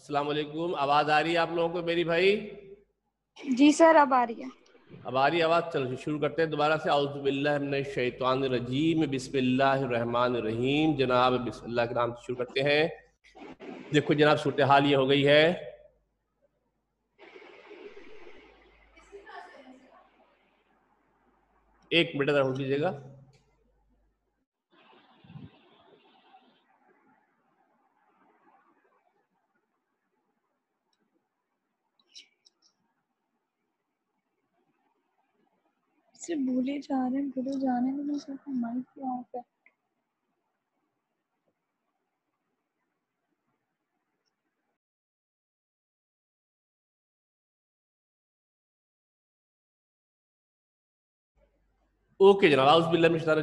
अस्सलाम वालेकुम आवाज़ आ रही है आप लोगों को मेरी भाई? जी सर अब आ रही है। अब आ रही आवाज़? चलो शुरू करते हैं दोबारा से। आउज़बिल्लाह रजीम। बिस्मिल्लाहिर्रहमानिर्रहीम। जनाब बिस्मिल्लाह के नाम से शुरू करते हैं। देखो जनाब सूरत हाल ये हो गई है। एक मिनट हो लीजिएगा। सिर्फ़ भूले जा रहे हैं, भूले जाने में सिर्फ़ माइक पे ऑफ़ है। ओके जनाब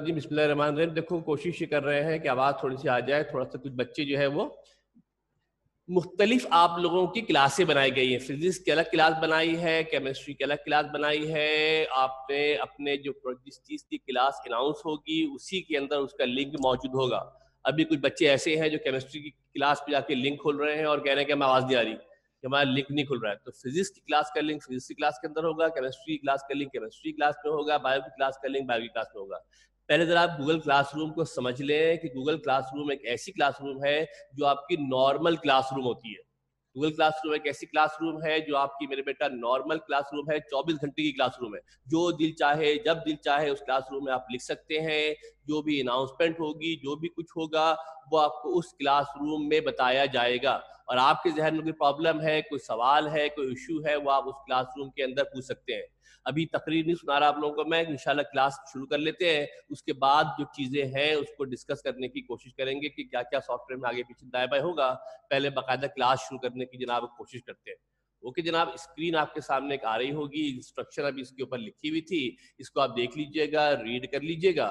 जी बिस्मिल्लाह रहमान रहीम। देखो, कोशिश ये कर रहे हैं कि आवाज़ थोड़ी सी आ जाए, थोड़ा सा कुछ बच्चे जो है वो मुख्तलिफ़ आप लोगों की क्लासें बनाई गई हैं। फिजिक्स की अलग क्लास बनाई है, केमिस्ट्री की अलग क्लास बनाई है। आपने अपने जो जिस चीज़ की क्लास अनाउंस होगी, उसी के अंदर उसका लिंक मौजूद होगा। अभी कुछ बच्चे ऐसे हैं जो केमिस्ट्री की क्लास पे जाके लिंक खोल रहे हैं और कह रहे हैं कि हमें आवाज़ नहीं आ रही, कि हमारा लिंक नहीं खुल रहा है। तो फिजिक्स की क्लास का लिंक फिजिक्स की क्लास के अंदर होगा केमिस्ट्री की क्लास का लिंक केमिस्ट्री क्लास में होगा बायो की क्लास का लिंक बायो की क्लास में होगा। पहले जरा आप गूगल क्लासरूम को समझ लें कि गूगल क्लासरूम एक ऐसी क्लासरूम है जो आपकी नॉर्मल क्लासरूम होती है। गूगल क्लासरूम एक ऐसी क्लासरूम है जो आपकी मेरे बेटा नॉर्मल क्लासरूम है 24 घंटे की क्लासरूम है। जो दिल चाहे, जब दिल चाहे उस क्लासरूम में आप लिख सकते हैं। जो भी अनाउंसमेंट होगी, जो भी कुछ होगा, वो आपको उस क्लासरूम में बताया जाएगा। और आपके जहन में कोई प्रॉब्लम है, कोई सवाल है, कोई इशू है, वो आप उस क्लासरूम के अंदर पूछ सकते हैं। अभी तकरीर नहीं सुना रहा आप लोगों को मैं, इंशाल्लाह क्लास शुरू कर लेते हैं। उसके बाद जो चीज़ें हैं, उसको डिस्कस करने की कोशिश करेंगे कि क्या क्या सॉफ्टवेयर में आगे पीछे दाएँ बाएँ होगा। पहले बाकायदा क्लास शुरू करने की जनाब कोशिश करते हैं। ओके जनाब, स्क्रीन आपके सामने एक आ रही होगी इंस्ट्रक्शन अभी इसके ऊपर लिखी हुई थी। इसको आप देख लीजिएगा रीड कर लीजिएगा।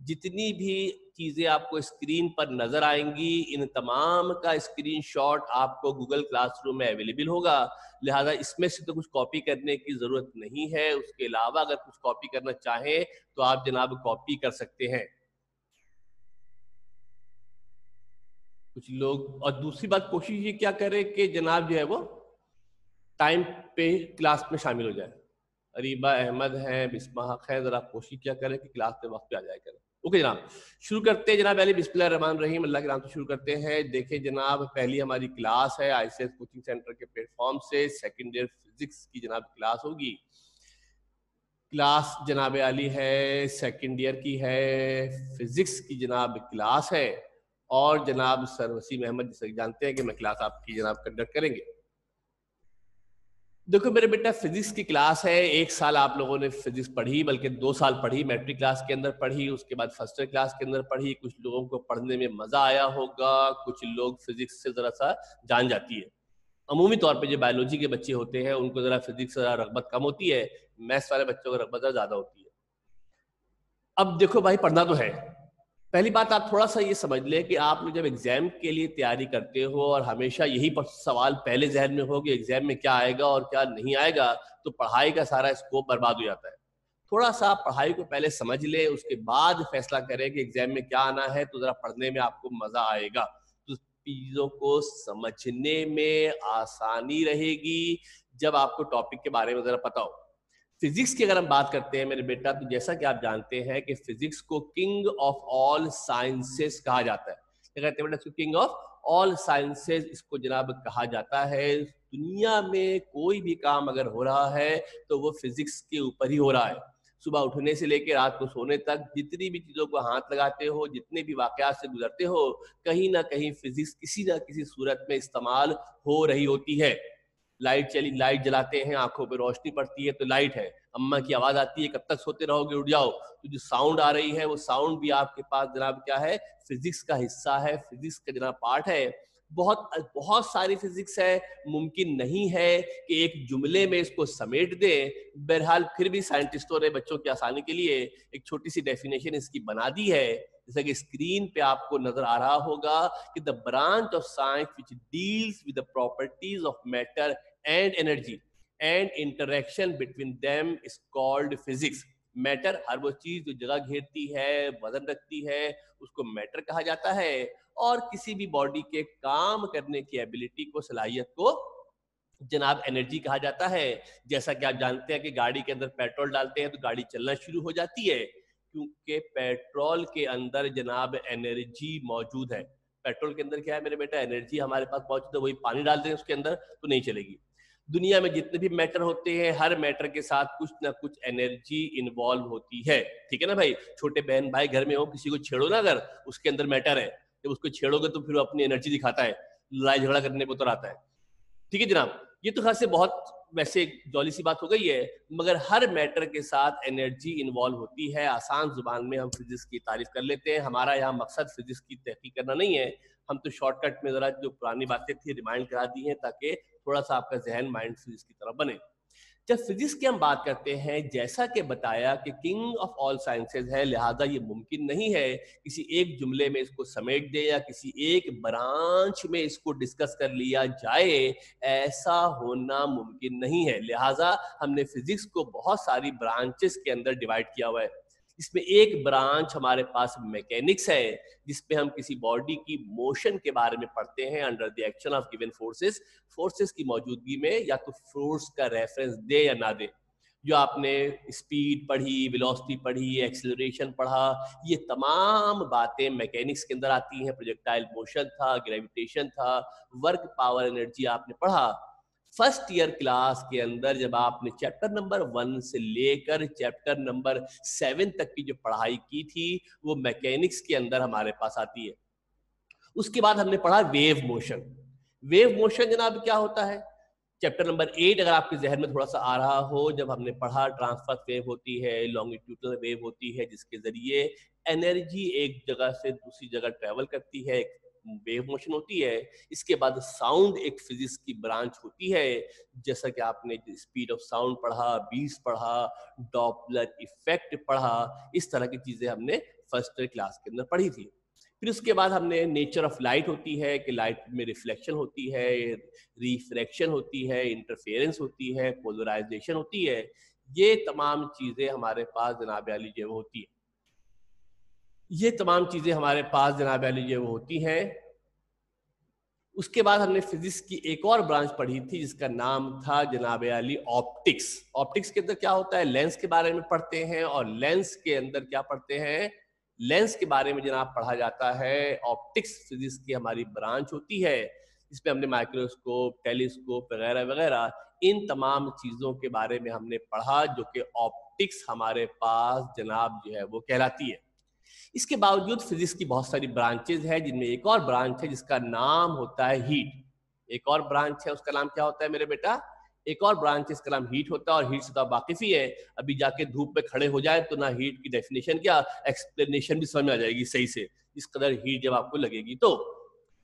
जितनी भी चीज़ें आपको स्क्रीन पर नज़र आएँगी, इन तमाम का स्क्रीनशॉट आपको गूगल क्लासरूम में अवेलेबल होगा। लिहाजा इसमें से तो कुछ कॉपी करने की ज़रूरत नहीं है। उसके अलावा अगर कुछ कॉपी करना चाहें तो आप जनाब कॉपी कर सकते हैं। कुछ लोग, और दूसरी बात, कोशिश ये क्या करें कि जनाब जो है वो टाइम पे क्लास में शामिल हो जाए। अरीबा अहमद है, बिस्मा, खैर, जरा कोशिश क्या करें कि क्लास में वक्त पे आ जाए करें। ओके जनाब। शुरू करते हैं जनाब, पहले बिस्मिल्लाह रहमान रहीम, अल्लाह के नाम से शुरू करते हैं। देखें जनाब, पहली हमारी क्लास है आईसीएस कोचिंग सेंटर के प्लेटफॉर्म से। सेकंड ईयर फिजिक्स की जनाब क्लास होगी। क्लास जनाब अली है सेकंड ईयर की है फिजिक्स की जनाब क्लास है। और जनाब सर वसीम अहमद जैसे जानते हैं कि मैं क्लास आपकी जनाब कंडक्ट करेंगे। देखो, मेरे बेटा फिजिक्स की क्लास है। एक साल आप लोगों ने फिजिक्स पढ़ी, बल्कि दो साल पढ़ी मैट्रिक क्लास के अंदर पढ़ी, उसके बाद फ़र्स्ट ईयर क्लास के अंदर पढ़ी। कुछ लोगों को पढ़ने में मज़ा आया होगा, कुछ लोग फिजिक्स से जरा सा जान जाती है। अमूमी तौर पे जो बायोलॉजी के बच्चे होते हैं, उनको जरा फिजिक्स जरा रगबत कम होती है मैथ्स वाले बच्चों को रगबत ज़्यादा होती है। अब देखो भाई, पढ़ना तो है। पहली बात, आप थोड़ा सा ये समझ लें कि आप जब एग्ज़ाम के लिए तैयारी करते हो और हमेशा यही सवाल पहले जहन में हो कि एग्ज़ाम में क्या आएगा और क्या नहीं आएगा तो पढ़ाई का सारा स्कोप बर्बाद हो जाता है। थोड़ा सा पढ़ाई को पहले समझ ले, उसके बाद फैसला करें कि एग्ज़ाम में क्या आना है तो जरा पढ़ने में आपको मज़ा आएगा। तो चीज़ों को समझने में आसानी रहेगी। जब आपको टॉपिक के बारे में जरा पता हो। फिजिक्स की अगर हम बात करते हैं मेरे बेटा तो जैसा कि आप जानते हैं कि फिजिक्स को किंग ऑफ़ ऑल साइंसेस कहा जाता है। क्या कहते हैं बेटा इसको? किंग ऑफ़ ऑल साइंसेस इसको जनाब कहा जाता है। दुनिया में कोई भी काम अगर हो रहा है तो वो फिजिक्स के ऊपर ही हो रहा है। सुबह उठने से लेकर रात को सोने तक जितनी भी चीज़ों को हाथ लगाते हो, जितने भी वाकयात से गुजरते हो, कहीं ना कहीं फिजिक्स किसी ना किसी सूरत में इस्तेमाल हो रही होती है। लाइट चली, लाइट जलाते हैं, आँखों पर रोशनी पड़ती है तो लाइट है। अम्मा की आवाज़ आती है, कब तक सोते रहोगे, उठ जाओ। तो जो साउंड आ रही है, वो साउंड भी आपके पास जनाब क्या है, फिजिक्स का हिस्सा है, फिजिक्स का जनाब पार्ट है। बहुत बहुत सारी फिजिक्स है, मुमकिन नहीं है कि एक जुमले में इसको समेट दे। बहरहाल फिर भी साइंटिस्टों ने बच्चों की आसानी के लिए एक छोटी सी डेफिनेशन इसकी बना दी है। जैसा कि स्क्रीन पे आपको नज़र आ रहा होगा कि the branch of science which deals with the properties of matter and energy and interaction between them is called physics. Matter हर वो चीज़ जो जगह घेरती है, वज़न रखती है, उसको मैटर कहा जाता है और किसी भी बॉडी के काम करने की एबिलिटी को, सलाहियत को जनाब एनर्जी कहा जाता है। जैसा कि आप जानते हैं कि गाड़ी के अंदर पेट्रोल डालते हैं तो गाड़ी चलना शुरू हो जाती है, क्योंकि पेट्रोल के अंदर जनाब एनर्जी मौजूद है। पेट्रोल के अंदर क्या है मेरे बेटा? एनर्जी हमारे पास मौजूद है, वही पानी डाल दें उसके अंदर तो नहीं चलेगी। दुनिया में जितने भी मैटर होते हैं, हर मैटर के साथ कुछ ना कुछ एनर्जी इन्वॉल्व होती है। ठीक है ना भाई? छोटे बहन भाई घर में हो, किसी को छेड़ो ना अगर उसके अंदर मैटर है। जब उसको छेड़ोगे तो फिर वो अपनी एनर्जी दिखाता है। लड़ाई झगड़ा करने को तो आता है। ठीक है जनाब? ये तो खास बहुत वैसे जॉली सी बात हो गई है, मगर हर मैटर के साथ एनर्जी इन्वॉल्व होती है। आसान ज़ुबान में हम फिजिक्स की तारीफ़ कर लेते हैं। हमारा यहाँ मकसद फिजिक्स की तहकीक करना नहीं है। हम तो शॉर्टकट में जरा जो पुरानी बातें थी रिमाइंड करा दी हैं ताकि थोड़ा सा आपका जहन माइंड फिजिक्स की तरफ़ बने। जब फिजिक्स की हम बात करते हैं, जैसा कि बताया कि किंग ऑफ़ ऑल साइंसेज है, लिहाजा ये मुमकिन नहीं है किसी एक जुमले में इसको समेट दे या किसी एक ब्रांच में इसको डिस्कस कर लिया जाए, ऐसा होना मुमकिन नहीं है। लिहाजा हमने फिजिक्स को बहुत सारी ब्रांचेस के अंदर डिवाइड किया हुआ है। इसमें एक ब्रांच हमारे पास मैकेनिक्स है, जिसपे हम किसी बॉडी की मोशन के बारे में पढ़ते हैं under the action of given forces forces की मौजूदगी में या तो फोर्स का रेफरेंस दे या ना दे। जो आपने स्पीड पढ़ी वेलोसिटी पढ़ी एक्सेलरेशन पढ़ा, ये तमाम बातें मैकेनिक्स के अंदर आती हैं। प्रोजेक्टाइल मोशन था ग्रेविटेशन था वर्क पावर एनर्जी आपने पढ़ा। फ़र्स्ट ईयर क्लास के अंदर जब आपने चैप्टर नंबर वन से लेकर चैप्टर नंबर सेवन तक की जो पढ़ाई की थी, वो मैकेनिक्स के अंदर हमारे पास आती है। उसके बाद हमने पढ़ा वेव मोशन। वेव मोशन जनाब क्या होता है? चैप्टर नंबर एट अगर आपके जहन में थोड़ा सा आ रहा हो, जब हमने पढ़ा ट्रांसफ़र वेव होती है, लॉन्गिट्यूडल वेव होती है, जिसके ज़रिए एनर्जी एक जगह से दूसरी जगह ट्रेवल करती है वेव मोशन होती है। इसके बाद साउंड एक फिजिक्स की ब्रांच होती है। जैसा कि आपने स्पीड ऑफ़ साउंड पढ़ा बीस पढ़ा डॉपलर इफ़ेक्ट पढ़ा, इस तरह की चीज़ें हमने फ़र्स्ट क्लास के अंदर पढ़ी थी। फिर उसके बाद हमने नेचर ऑफ़ लाइट होती है, कि लाइट में रिफ्लेक्शन होती है रिफ्रैक्शन होती है इंटरफेरेंस होती है पोलराइजेशन होती है। ये तमाम चीज़ें हमारे पास जनाब अली जो होती है। ये तमाम चीज़ें हमारे पास जनाब ये वो होती हैं। उसके बाद हमने फिजिक्स की एक और ब्रांच पढ़ी थी, जिसका नाम था जनाब अली ऑप्टिक्स। ऑप्टिक्स के अंदर क्या होता है? लेंस के बारे में पढ़ते हैं और लेंस के अंदर क्या पढ़ते हैं? लेंस के बारे में जनाब पढ़ा जाता है। ऑप्टिक्स फिजिक्स की हमारी ब्रांच होती है। इसमें हमने माइक्रोस्कोप, टेलीस्कोप वगैरह वगैरह, इन तमाम चीज़ों के बारे में हमने पढ़ा, जो कि ऑप्टिक्स हमारे पास जनाब जो है वो कहलाती है। इसके बावजूद फिजिक्स की बहुत सारी ब्रांचेज है, जिनमें एक और ब्रांच है जिसका नाम होता है हीट। एक और ब्रांच है, उसका नाम क्या होता है मेरे बेटा? एक और ब्रांच है, इसका नाम हीट होता है और हीट से तो वाकिफ ही है। अभी जाके धूप में खड़े हो जाए तो ना हीट की डेफिनेशन क्या, एक्सप्लेनेशन भी समझ में आ जाएगी सही से, इस कदर हीट जब आपको लगेगी। तो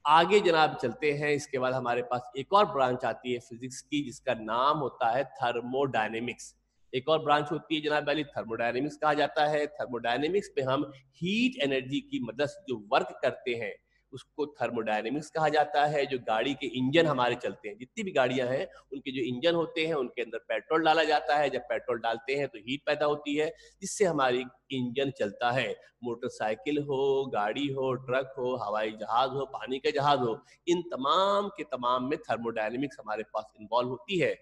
आगे जनाब चलते हैं, इसके बाद हमारे पास एक और ब्रांच आती है फिजिक्स की, जिसका नाम होता है थर्मोडायनेमिक्स। एक और ब्रांच होती है जनाब वाली थर्मोडायनेमिक्स कहा जाता है। थर्मोडायनेमिक्स पे हम हीट एनर्जी की मदद से जो वर्क करते हैं, उसको थर्मोडायनेमिक्स कहा जाता है। जो गाड़ी के इंजन हमारे चलते हैं, जितनी भी गाड़ियाँ हैं, उनके जो इंजन होते हैं, उनके अंदर पेट्रोल डाला जाता है। जब पेट्रोल डालते हैं तो हीट पैदा होती है, जिससे हमारी इंजन चलता है। मोटरसाइकिल हो, गाड़ी हो ट्रक हो, हवाई जहाज़ हो, पानी का जहाज़ हो, इन तमाम के तमाम में थर्मोडायनेमिक्स हमारे पास इन्वॉल्व होती है।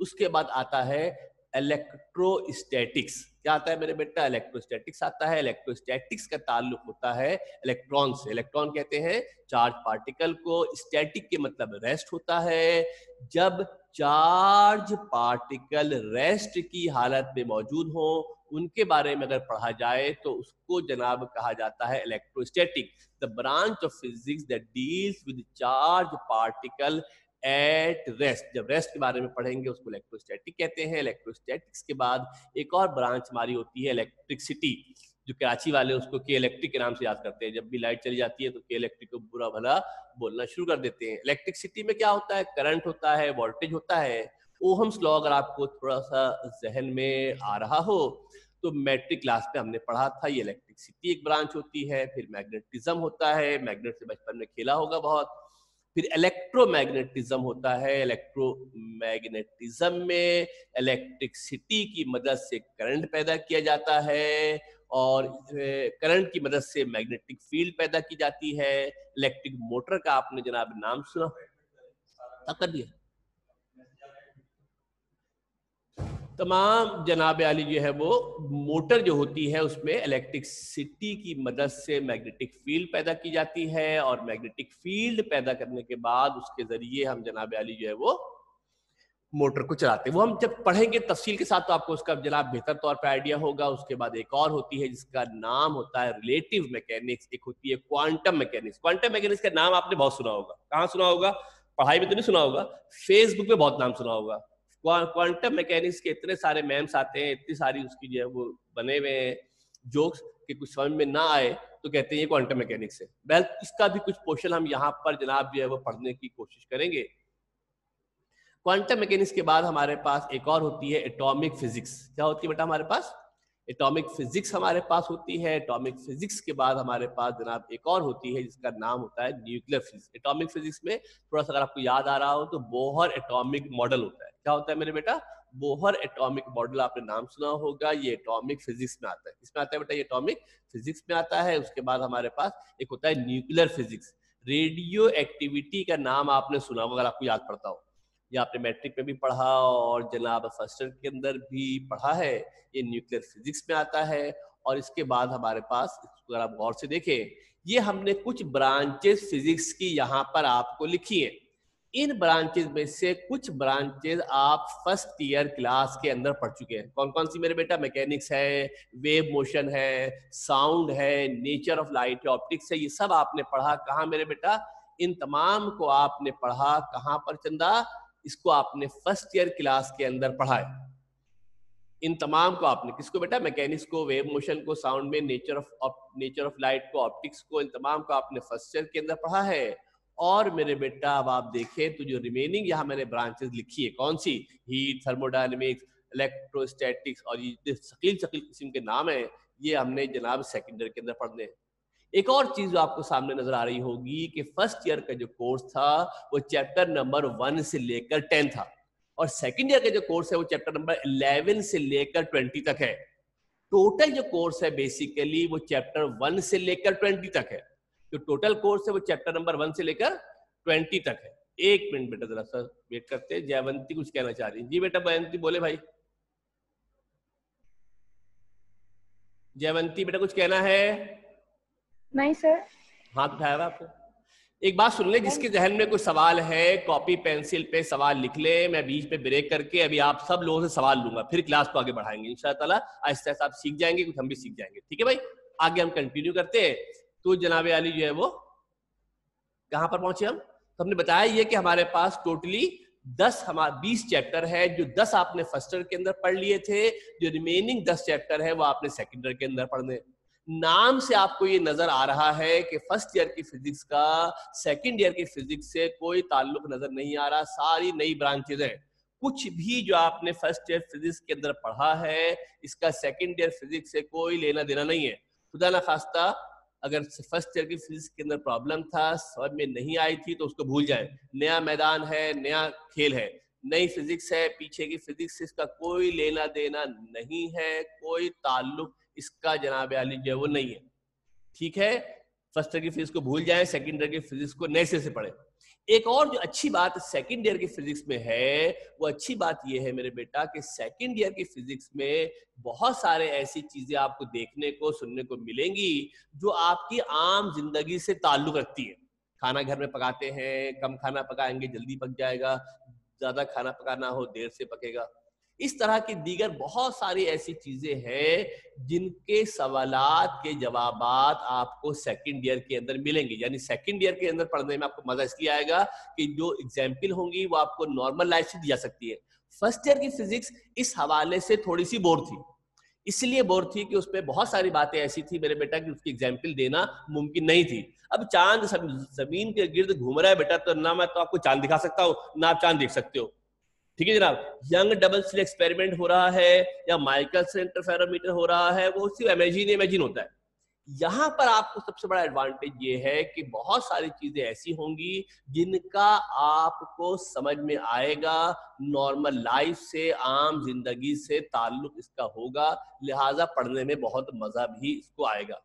उसके बाद आता है इलेक्ट्रोस्टैटिक्स क्या आता है मेरे बेटा? इलेक्ट्रोस्टैटिक्स आता है। इलेक्ट्रोस्टैटिक्स का ताल्लुक होता है इलेक्ट्रॉन से। इलेक्ट्रॉन कहते हैं चार्ज पार्टिकल को। स्टैटिक के मतलब रेस्ट होता है। जब चार्ज पार्टिकल रेस्ट की हालत में मौजूद हो, उनके बारे में अगर पढ़ा जाए तो उसको जनाब कहा जाता है electrostatic the branch of physics that deals with charge particle at rest जब रेस्ट के बारे में पढ़ेंगे, उसको इलेक्ट्रोस्टैटिक कहते हैं। इलेक्ट्रोस्टैटिक्स के बाद एक और ब्रांच हमारी होती है इलेक्ट्रिसिटी जो कराची वाले उसको के इलेक्ट्रिक के नाम से याद करते हैं। जब भी लाइट चली जाती है तो के इलेक्ट्रिक को बुरा भला बोलना शुरू कर देते हैं। इलेक्ट्रिसिटी में क्या होता है? करंट होता है वोल्टेज होता है। ओहम्स लॉ अगर आपको थोड़ा सा जहन में आ रहा हो तो मैट्रिक क्लास में हमने पढ़ा था, ये इलेक्ट्रिसिटी एक ब्रांच होती है। फिर मैग्नेटिज्म होता है। मैग्नेट से बचपन में खेला होगा बहुत। फिर इलेक्ट्रोमैग्नेटिज्म होता है इलेक्ट्रोमैग्नेटिज्म में इलेक्ट्रिकसिटी की मदद से करंट पैदा किया जाता है और करंट की मदद से मैग्नेटिक फ़ील्ड पैदा की जाती है। इलेक्ट्रिक मोटर का आपने जनाब नाम सुना? कर दिया। तमाम जनाब आली जो है वो मोटर जो होती है उसमें इलेक्ट्रिसिटी की मदद से मैग्नेटिक फ़ील्ड पैदा की जाती है और मैग्नेटिक फ़ील्ड पैदा करने के बाद उसके ज़रिए हम जनाब आली जो है वो मोटर को चलाते हैं। वो हम जब पढ़ेंगे तफसील के साथ तो आपको उसका जनाब बेहतर तौर पर आइडिया होगा। उसके बाद एक और होती है जिसका नाम होता है रिलेटिव मैकेनिक्स एक होती है क्वांटम मैकेनिक्स क्वांटम मैकेनिक्स का नाम आपने बहुत सुना होगा। कहाँ सुना होगा? पढ़ाई में तो नहीं सुना होगा फेसबुक पे बहुत नाम सुना होगा। क्वांटम मैकेनिक्स के इतने सारे मैम्स आते हैं, इतनी सारी उसकी जो है वो बने हुए हैं जोक्स कि कुछ समझ में ना आए तो कहते हैं ये क्वांटम मैकेनिक्स है। वेल इसका भी कुछ पोर्शन हम यहाँ पर जनाब जो है वो पढ़ने की कोशिश करेंगे। क्वांटम मैकेनिक्स के बाद हमारे पास एक और होती है एटॉमिक फिजिक्स क्या होती है बेटा हमारे पास? एटॉमिक फिजिक्स हमारे पास होती है एटॉमिक फिजिक्स के बाद हमारे पास जनाब एक और होती है, जिसका नाम होता है न्यूक्लियर फिजिक्स एटॉमिक फिजिक्स में थोड़ा सा अगर आपको याद आ रहा हो तो बोहर एटॉमिक मॉडल होता है। क्या होता है मेरे बेटा? बोहर एटॉमिक मॉडल आपने नाम सुना होगा, ये एटॉमिक फिजिक्स में आता है। इसमें आता है बेटा? ये एटॉमिक फिजिक्स में आता है, उसके बाद हमारे पास एक होता है न्यूक्लियर फिजिक्स रेडियो एक्टिविटी का नाम आपने सुना होगा, अगर आपको याद पड़ता हो। ये आपने मैट्रिक में भी पढ़ा और जनाब फ़र्स्ट के अंदर भी पढ़ा है, ये न्यूक्लियर फिजिक्स में आता है और इसके बाद हमारे पास अगर आप गौर से देखें, ये हमने कुछ ब्रांचेस फिजिक्स की यहाँ पर आपको लिखी है। इन ब्रांचेस में से कुछ ब्रांचेस आप फ़र्स्ट ईयर क्लास के अंदर पढ़ चुके हैं। कौन कौन सी मेरे बेटा? मैकेनिक्स है वेव मोशन है साउंड है नेचर ऑफ़ लाइट ऑप्टिक्स है, ये सब आपने पढ़ा। कहा मेरे बेटा? इन तमाम को आपने पढ़ा। कहाँ पर चंदा? इसको आपने फ़र्स्ट ईयर क्लास के अंदर पढ़ा है इन तमाम को आपने, किसको बेटा? मैकेनिक्स को, वेव मोशन को, साउंड में, nature of nature of light को, ऑप्टिक्स को, इन तमाम को आपने फ़र्स्ट ईयर के अंदर पढ़ा है। और मेरे बेटा, अब आप देखें तो जो रिमेनिंग यहाँ मैंने ब्रांचेस लिखी है, कौन सी? हीट थर्मोडाइनमिक्स इलेक्ट्रोस्टैटिक्स और ये शकील शकील किस्म के नाम है, ये हमने जनाब सेकेंडरी के अंदर पढ़ने एक और चीज़ जो आपको सामने नज़र आ रही होगी कि फ़र्स्ट ईयर का जो कोर्स था, वो चैप्टर नंबर वन से लेकर टेन था। और सेकेंड ईयर का जो कोर्स है, वो चैप्टर नंबर इलेवन से लेकर ट्वेंटी तक है। टोटल जो कोर्स है बेसिकली वो चैप्टर वन से लेकर ट्वेंटी तक है। जो टोटल कोर्स है, वो चैप्टर नंबर वन से लेकर ट्वेंटी तक है। एक मिनट बेटा, जरा सा वेट करते हैं। जयवंती कुछ कहना चाह रही जी बेटा, जयवंती बोले भाई। जयवंती बेटा, कुछ कहना है? नहीं सर हाथ उठाया हुआ आपको? एक बात सुन ले जिसके जहन में कोई सवाल है कॉपी पेंसिल पे सवाल लिख ले मैं बीच पे ब्रेक करके अभी आप सब लोगों से सवाल लूँगा फिर क्लास को आगे बढ़ाएँगे इंशाल्लाह आहिस्ता आहिस्ता आप सीख जाएँगे कुछ हम भी सीख जाएँगे ठीक है भाई? आगे हम कंटिन्यू करते हैं। तो जनाब अली जो है वो कहाँ पर पहुँचे हम? तो हमने बताया ये कि हमारे पास टोटली दस हमारे बीस चैप्टर है जो दस आपने फ़र्स्ट ईयर के अंदर पढ़ लिए थे जो रिमेनिंग दस चैप्टर है वो आपने सेकेंड ईयर के अंदर पढ़ने। नाम से आपको ये नज़र आ रहा है कि फ़र्स्ट ईयर की फिजिक्स का सेकंड ईयर की फिजिक्स से कोई ताल्लुक नज़र नहीं आ रहा, सारी नई ब्रांचेज है। कुछ भी जो आपने फ़र्स्ट ईयर फिजिक्स के अंदर पढ़ा है, इसका सेकंड ईयर फिजिक्स से कोई लेना देना नहीं है। खुदा ना खास्ता, अगर फ़र्स्ट ईयर की फिजिक्स के अंदर प्रॉब्लम था, समझ में नहीं आई थी तो उसको भूल जाए। नया मैदान है, नया खेल है। नई फिजिक्स है, पीछे की फिजिक्स से इसका कोई लेना देना नहीं है, कोई ताल्लुक इसका जनाब आली जो है वो नहीं है। ठीक है? फ़र्स्ट ईयर की फिजिक्स को भूल जाए सेकेंड ईयर की फिजिक्स को नए से पढ़े। एक और जो अच्छी बात सेकंड ईयर की फिजिक्स में है, वो अच्छी बात ये है मेरे बेटा कि सेकंड ईयर की फिजिक्स में बहुत सारे ऐसी चीज़ें आपको देखने को, सुनने को मिलेंगी जो आपकी आम ज़िंदगी से ताल्लुक रखती है। खाना घर में पकाते हैं, कम खाना पकाएँगे, जल्दी पक जाएगा, ज़्यादा खाना पकाना हो, देर से पकेगा। इस तरह की दीगर बहुत सारी ऐसी चीज़ें हैं जिनके सवालात के जवाब आपको सेकंड ईयर के अंदर मिलेंगे। यानी सेकंड ईयर के अंदर पढ़ने में आपको मज़ा इसलिए आएगा कि जो एग्ज़ाम्पल होंगी वो आपको नॉर्मल लाइफ से दी जा सकती है। फ़र्स्ट ईयर की फिजिक्स इस हवाले से थोड़ी सी बोर थी। इसलिए बोर थी कि उसमें बहुत सारी बातें ऐसी थी मेरे बेटा कि उसकी एग्ज़ाम्पल देना मुमकिन नहीं थी। अब चाँद ज़मीन के गिर्द घूम रहा है बेटा तो ना मैं तो आपको चाँद दिखा सकता हूँ, ना आप चाँद देख सकते हो। ठीक है जनाब? यंग डबल स्लिट एक्सपेरिमेंट हो रहा है, या माइकल इंटरफेरोमीटर हो रहा है, वो सिर्फ़ इमेजिन इमेजिन होता है। यहाँ पर आपको सबसे बड़ा एडवांटेज ये है कि बहुत सारी चीज़ें ऐसी होंगी जिनका आपको समझ में आएगा नॉर्मल लाइफ से, आम ज़िंदगी से ताल्लुक इसका होगा, लिहाजा पढ़ने में बहुत मज़ा भी इसको आएगा।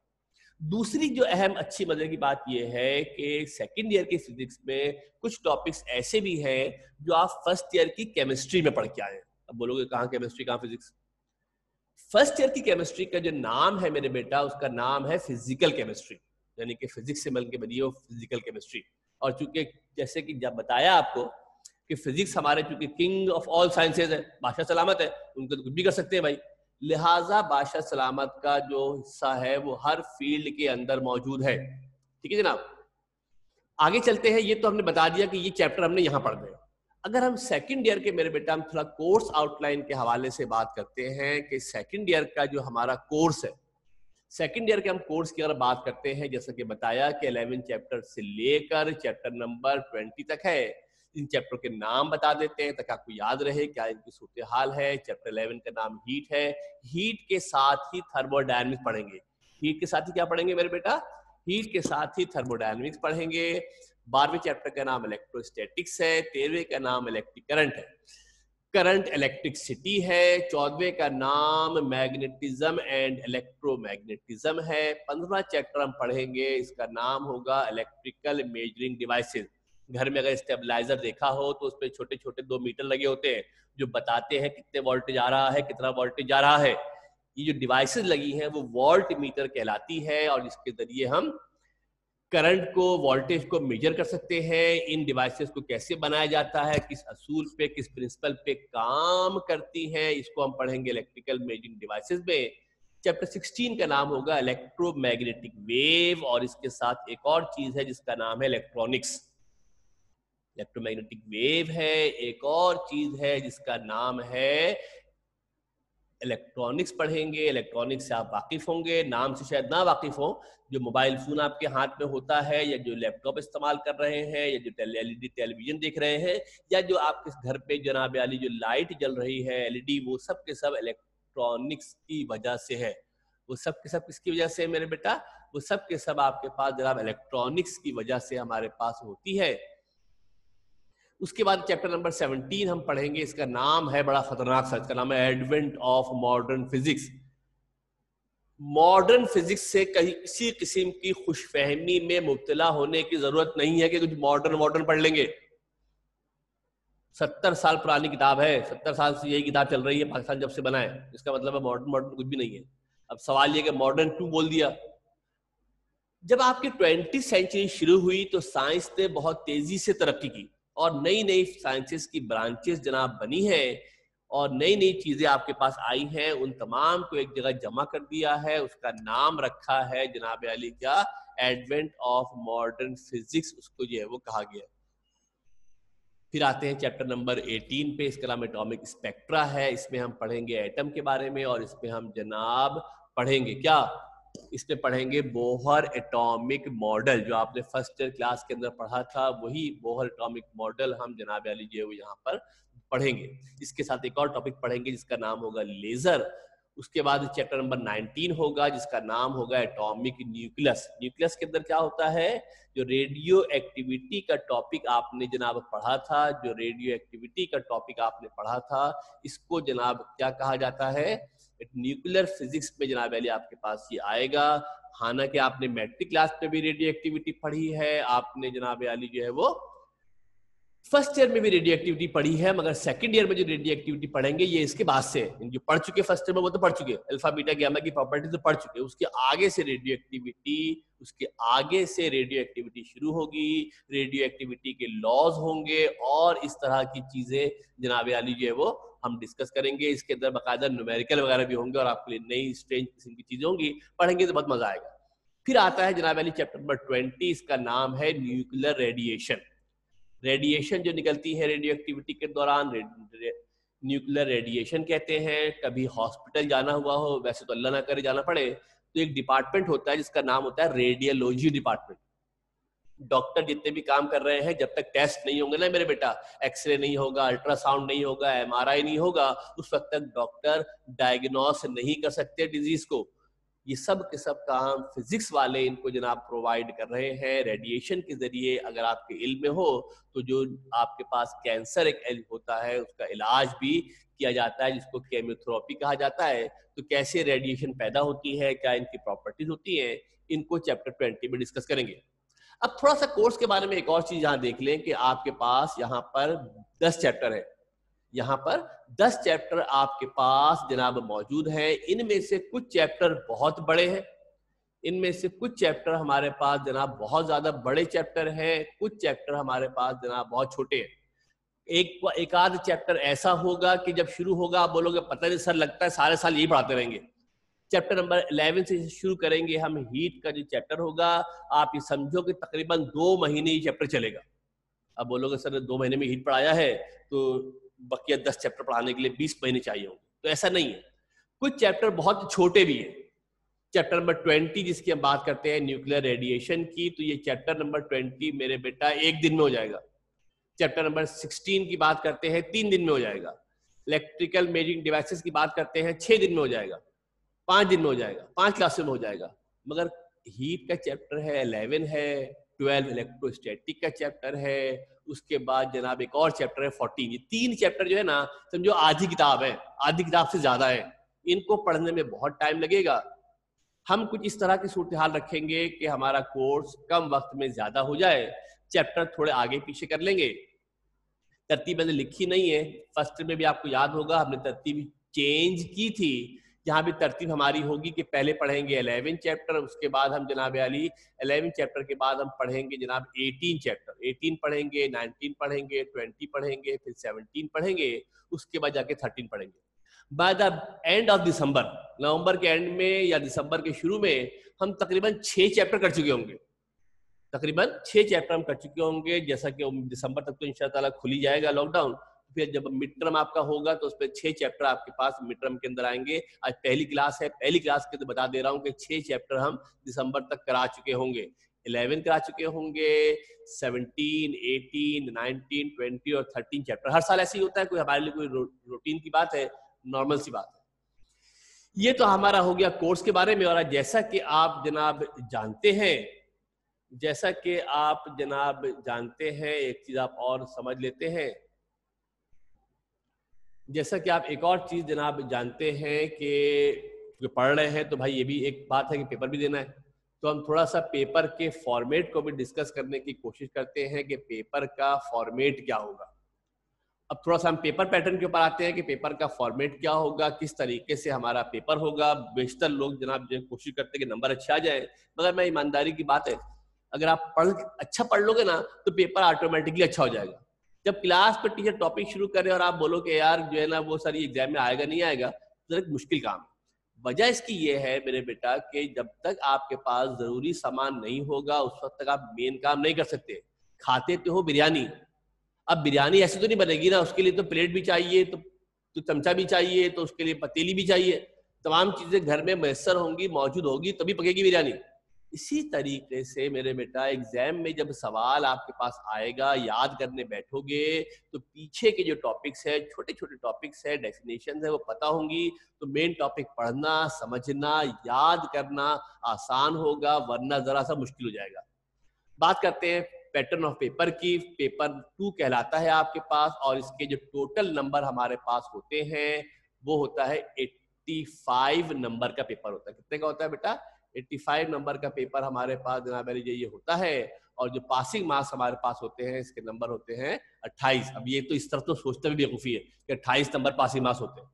दूसरी जो अहम अच्छी मज़े की बात यह है कि सेकेंड ईयर की फिजिक्स में कुछ टॉपिक्स ऐसे भी हैं जो आप फ़र्स्ट ईयर की केमिस्ट्री में पढ़ के आए अब बोलोगे कहाँ केमिस्ट्री कहाँ फिजिक्स फ़र्स्ट ईयर की केमिस्ट्री का जो नाम है मेरे बेटा, उसका नाम है फ़िज़िकल केमिस्ट्री यानी कि फिजिक्स से मिलकर बनी हो फ़िज़िकल केमिस्ट्री और चूँकि जैसे कि जब बताया आपको कि फिजिक्स हमारे चूँकि किंग ऑफ़ ऑल साइंसेज है बादशाह सलामत है, उनको तो कुछ भी कर सकते हैं भाई। लिहाजा बादशाह सलामत का जो हिस्सा है, वो हर फ़ील्ड के अंदर मौजूद है। ठीक है जनाब? आगे चलते हैं, ये तो हमने बता दिया कि ये चैप्टर हमने यहाँ पढ़ रहे अगर हम सेकंड ईयर के मेरे बेटा, हम थोड़ा कोर्स आउटलाइन के हवाले से बात करते हैं कि सेकंड ईयर का जो हमारा कोर्स है। सेकंड ईयर के हम कोर्स की अगर बात करते हैं, जैसा कि बताया कि अलेवन चैप्टर से लेकर चैप्टर नंबर ट्वेंटी तक है। इन चैप्टर के नाम बता देते हैं ताकि आपको याद रहे क्या इनकी सूरत हाल है। चैप्टर इलेवन का नाम हीट है। हीट के साथ ही थर्मोडायनमिक्स पढ़ेंगे। हीट के साथ ही क्या पढ़ेंगे मेरे बेटा? हीट के साथ ही थर्मोडायनमिक्स पढ़ेंगे। बारहवें चैप्टर का नाम इलेक्ट्रोस्टेटिक्स है। तेरहवें का नाम इलेक्ट्रिक करंट है। करंट इलेक्ट्रिकसिटी है। चौदहवें का नाम मैग्नेटिज्म एंड इलेक्ट्रोमैग्नेटिज्म है। पंद्रहवा चैप्टर हम पढ़ेंगे। इसका नाम होगा इलेक्ट्रिकल मेजरिंग डिवाइसेस घर में अगर स्टेबलाइजर देखा हो तो उस पर छोटे छोटे दो मीटर लगे होते हैं, जो बताते हैं कितने वोल्टेज आ रहा है, कितना वोल्टेज जा रहा है। ये जो डिवाइसेस लगी हैं, वो वोल्ट मीटर कहलाती है और इसके ज़रिए हम करंट को वोल्टेज को मेजर कर सकते हैं, इन डिवाइसेस को कैसे बनाया जाता है, किस असूल पे, किस प्रिंसिपल पे काम करती हैं, इसको हम पढ़ेंगे इलेक्ट्रिकल मेजरिंग डिवाइसेस में। चैप्टर 16 का नाम होगा इलेक्ट्रोमैग्नेटिक वेव और इसके साथ एक और चीज़ है, जिसका नाम है इलेक्ट्रॉनिक्स इलेक्ट्रोमैग्नेटिक वेव है, एक और चीज़ है जिसका नाम है इलेक्ट्रॉनिक्स पढ़ेंगे। इलेक्ट्रॉनिक्स से आप वाकिफ होंगे, नाम से शायद ना वाकिफ हो, जो मोबाइल फ़ोन आपके हाथ में होता है या जो लैपटॉप इस्तेमाल कर रहे हैं या जो एलईडी टेलीविज़न देख रहे हैं या जो आपके घर पे जनाब वाली जो लाइट जल रही है एलईडी वो सब के सब इलेक्ट्रॉनिक्स की वजह से है। वो सब के सब किसकी वजह से है मेरे बेटा? वो सब के सब आपके पास जनाब इलेक्ट्रॉनिक्स की वजह से हमारे पास होती है। उसके बाद चैप्टर नंबर 17 हम पढ़ेंगे, इसका नाम है बड़ा खतरनाक सा इसका नाम है advent of modern physics modern physics से कहीं किसी किस्म की खुशफहमी में मुबतला होने की ज़रूरत नहीं है कि कुछ मॉडर्न मॉडर्न पढ़ लेंगे। सत्तर साल पुरानी किताब है, सत्तर साल से यही किताब चल रही है, पाकिस्तान जब से बना है, इसका मतलब है मॉडर्न मॉडर्न कुछ भी नहीं है। अब सवाल ये कि मॉडर्न टू बोल दिया? जब आपकी ट्वेंटी सेंचुरी शुरू हुई तो साइंस ने बहुत तेज़ी से तरक्की की। और नई नई साइंसेस की ब्रांचेस जनाब बनी है और नई नई चीज़ें आपके पास आई हैं। उन तमाम को एक जगह जमा कर दिया है। उसका नाम रखा है जनाब अली क्या एडवेंट ऑफ़ मॉडर्न फिजिक्स उसको जो है वो कहा गया। फिर आते हैं चैप्टर नंबर 18 पे। इसका नाम एटॉमिक स्पेक्ट्रा है। इसमें हम पढ़ेंगे एटम के बारे में और इसमें हम जनाब पढ़ेंगे। क्या? इसमें पढ़ेंगे बोहर एटॉमिक मॉडल, जो आपने फ़र्स्ट ईयर क्लास के अंदर पढ़ा था, वही बोहर एटॉमिक मॉडल हम जनाब अली जो वो यहाँ पर पढ़ेंगे। इसके साथ एक और टॉपिक पढ़ेंगे, जिसका नाम होगा लेजर। उसके बाद चैप्टर नंबर 19 होगा, जिसका नाम होगा एटॉमिक न्यूक्लियस न्यूक्लियस के अंदर क्या होता है? जो रेडियो एक्टिविटी का टॉपिक आपने जनाब पढ़ा था, जो रेडियो एक्टिविटी का टॉपिक आपने पढ़ा था, इसको जनाब क्या कहा जाता है? न्यूक्लियर फिजिक्स में जनाब अली आपके पास ये आएगा। हालाँकि आपने मैट्रिक क्लास में भी रेडियो एक्टिविटी पढ़ी है, आपने जनाब अली जो है वो फ़र्स्ट ईयर में भी रेडियो एक्टिविटी पढ़ी है, मगर सेकंड ईयर में जो रेडियो एक्टिविटी पढ़ेंगे, ये इसके बाद से, जो पढ़ चुके फ़र्स्ट ईयर में वो तो पढ़ चुके अल्फ़ा बीटा की प्रॉपर्टी तो पढ़ चुके, उसके आगे से रेडियो एक्टिविटी, उसके आगे से रेडियो एक्टिविटी शुरू होगी रेडियो एक्टिविटी के लॉज होंगे, और इस तरह की चीज़ें जनाब आली जो है वो हम डिस्कस करेंगे। इसके अंदर बाकायदा न्यूमेरिकल वगैरह भी होंगे और आपके लिए नई स्ट्रेंज किस्म की चीज़ें होंगी, पढ़ेंगे तो बहुत मज़ा आएगा। फिर आता है जनाब अली चैप्टर नंबर ट्वेंटी इसका नाम है न्यूक्लियर रेडिएशन रेडिएशन जो निकलती है रेडियो एक्टिविटी के दौरान न्यूक्लियर रेडिएशन कहते हैं। कभी हॉस्पिटल जाना हुआ हो, वैसे तो अल्लाह ना करे, जाना पड़े। तो एक डिपार्टमेंट होता है, जिसका नाम होता है रेडियोलॉजी डिपार्टमेंट डॉक्टर जितने भी काम कर रहे हैं, जब तक टेस्ट नहीं होंगे ना मेरे बेटा एक्सरे नहीं होगा अल्ट्रासाउंड नहीं होगा एमआरआई नहीं होगा, उस वक्त तक डॉक्टर डायग्नोस नहीं कर सकते डिज़ीज़ को। ये सब के सब काम फिजिक्स वाले इनको जनाब प्रोवाइड कर रहे हैं रेडिएशन के ज़रिए अगर आपके इल्म में हो तो जो आपके पास कैंसर एक होता है, उसका इलाज भी किया जाता है, जिसको केमियोथेरेपी कहा जाता है तो कैसे रेडिएशन पैदा होती है, क्या इनकी प्रॉपर्टीज़ होती है, इनको चैप्टर ट्वेंटी में डिस्कस करेंगे। अब थोड़ा सा कोर्स के बारे में एक और चीज़ यहाँ देख लें कि आपके पास यहाँ पर दस चैप्टर है। यहाँ पर दस चैप्टर आपके पास जनाब मौजूद है। इनमें से कुछ चैप्टर बहुत बड़े हैं। इनमें से कुछ चैप्टर हमारे पास जनाब बहुत ज़्यादा बड़े चैप्टर हैं। कुछ चैप्टर हमारे पास जनाब बहुत छोटे हैं। एक एक आध चैप्टर ऐसा होगा कि जब शुरू होगा, आप बोलोगे, पता नहीं सर, लगता है सारे साल यही पढ़ाते रहेंगे। चैप्टर नंबर 11 से शुरू करेंगे हम। हीट का जो चैप्टर होगा, आप ये समझो कि तकरीबन दो महीने ये चैप्टर चलेगा। अब बोलोगे, सर, दो महीने में हीट पढ़ाया है तो बकिया दस चैप्टर पढ़ाने के लिए बीस महीने चाहिए होंगे। तो ऐसा नहीं है। कुछ चैप्टर बहुत छोटे भी हैं। चैप्टर नंबर ट्वेंटी जिसकी हम बात करते हैं न्यूक्लियर रेडिएशन की तो ये चैप्टर नंबर ट्वेंटी मेरे बेटा एक दिन में हो जाएगा। चैप्टर नंबर सिक्सटीन की बात करते हैं, तीन दिन में हो जाएगा। इलेक्ट्रिकल मेजरिंग डिवाइसेस की बात करते हैं, छह दिन में हो जाएगा। पाँच दिन में हो जाएगा। पाँच क्लास में हो जाएगा। मगर हीट का चैप्टर है इलेवन है। ट्वेल्व इलेक्ट्रोस्टैटिक का चैप्टर है, उसके बाद जनाब एक और चैप्टर है फोर्टीन। ये तीन चैप्टर जो है ना, समझो आधी किताब है, आधी किताब से ज़्यादा है। इनको पढ़ने में बहुत टाइम लगेगा। हम कुछ इस तरह की सूरत हाल रखेंगे कि हमारा कोर्स कम वक्त में ज़्यादा हो जाए, चैप्टर थोड़े आगे पीछे कर लेंगे। तरतीब मैंने लिखी नहीं है, फ़र्स्ट में भी आपको याद होगा, हमने तरतीब चेंज की थी। जहाँ भी तरतीब हमारी होगी कि पहले पढ़ेंगे अलेवन चैप्टर उसके बाद हम जनाब अली अलेवन चैप्टर के बाद हम पढ़ेंगे जनाब एटीन चैप्टर एटीन पढ़ेंगे नाइनटीन पढ़ेंगे ट्वेंटी पढ़ेंगे, फिर सेवनटीन पढ़ेंगे, उसके बाद जाके थर्टीन पढ़ेंगे। By the end of December नवंबर के एंड में या दिसंबर के शुरू में हम तकरीबन छह चैप्टर कर चुके होंगे। तकरीबन छह चैप्टर हम कर चुके होंगे, जैसा कि दिसंबर तक तो इंशाल्लाह खुली जाएगा लॉकडाउन फिर जब मिड टर्म आपका होगा तो उसमें छह चैप्टर आपके पास मिड टर्म के अंदर आएँगे। आज पहली क्लास है, पहली क्लास के अंदर बता दे रहा हूँ कि छह चैप्टर हम दिसंबर तक करा चुके होंगे। इलेवन करा चुके होंगे सेवनटीन एटीन नाइनटीन ट्वेंटी और थर्टीन चैप्टर हर साल ऐसे ही होता है, कोई हमारे लिए कोई रूटीन की बात है नॉर्मल सी बात है। ये तो हमारा हो गया कोर्स के बारे में, और जैसा कि आप जनाब जानते हैं, जैसा कि आप जनाब जानते हैं, एक चीज़ आप और समझ लेते हैं जैसा कि आप एक और चीज़ जनाब जानते हैं कि पढ़ रहे हैं तो भाई ये भी एक बात है कि पेपर भी देना है। तो हम थोड़ा सा पेपर के फॉर्मेट को भी डिस्कस करने की कोशिश करते हैं कि पेपर का फॉर्मेट क्या होगा। अब थोड़ा सा हम पेपर पैटर्न के ऊपर आते हैं कि पेपर का फॉर्मेट क्या होगा, किस तरीके से हमारा पेपर होगा। बेशतर लोग जनाब जो कोशिश करते हैं कि नंबर अच्छा आ जाए, मगर मैं ईमानदारी की बात है, अगर आप पढ़ अच्छा पढ़ लोगे ना तो पेपर ऑटोमेटिकली अच्छा हो जाएगा। जब क्लास पर टीचर टॉपिक शुरू करे और आप बोलो कि यार, जो है ना, वो सर एग्ज़ाम में आएगा, नहीं आएगा तो एक मुश्किल काम है। वजह इसकी ये है, मेरे बेटा, कि जब तक आपके पास ज़रूरी सामान नहीं होगा, उस वक्त तक आप मेन काम नहीं कर सकते। खाते तो हो बिरयानी। अब बिरयानी ऐसे तो नहीं बनेगी ना, उसके लिए तो प्लेट भी चाहिए तो तो चमचा भी चाहिए तो उसके लिए पतीली भी चाहिए। तमाम चीज़ें घर में मैसर होंगी, मौजूद होगी, तभी पकेगी बिरयानी। इसी तरीके से मेरे बेटा एग्ज़ाम में जब सवाल आपके पास आएगा, याद करने बैठोगे तो पीछे के जो टॉपिक्स है छोटे छोटे टॉपिक्स है डेफिनेशन है, वो पता होंगी। तो मेन टॉपिक पढ़ना, समझना, याद करना आसान होगा, वरना जरा सा मुश्किल हो जाएगा। बात करते हैं पैटर्न ऑफ़ पेपर की। पेपर टू कहलाता है आपके पास और इसके जो टोटल नंबर हमारे पास होते हैं, वो होता है एट्टी फाइव नंबर का पेपर होता है। कितने का होता है बेटा? 85 नंबर का पेपर हमारे पास जनाब ये होता है और जो पासिंग मार्क्स हमारे पास होते हैं, इसके नंबर होते हैं 28 अब ये तो इस तरह तो सोचते भी बेवकूफ़ी है कि 28 नंबर पासिंग मार्क्स होते हैं।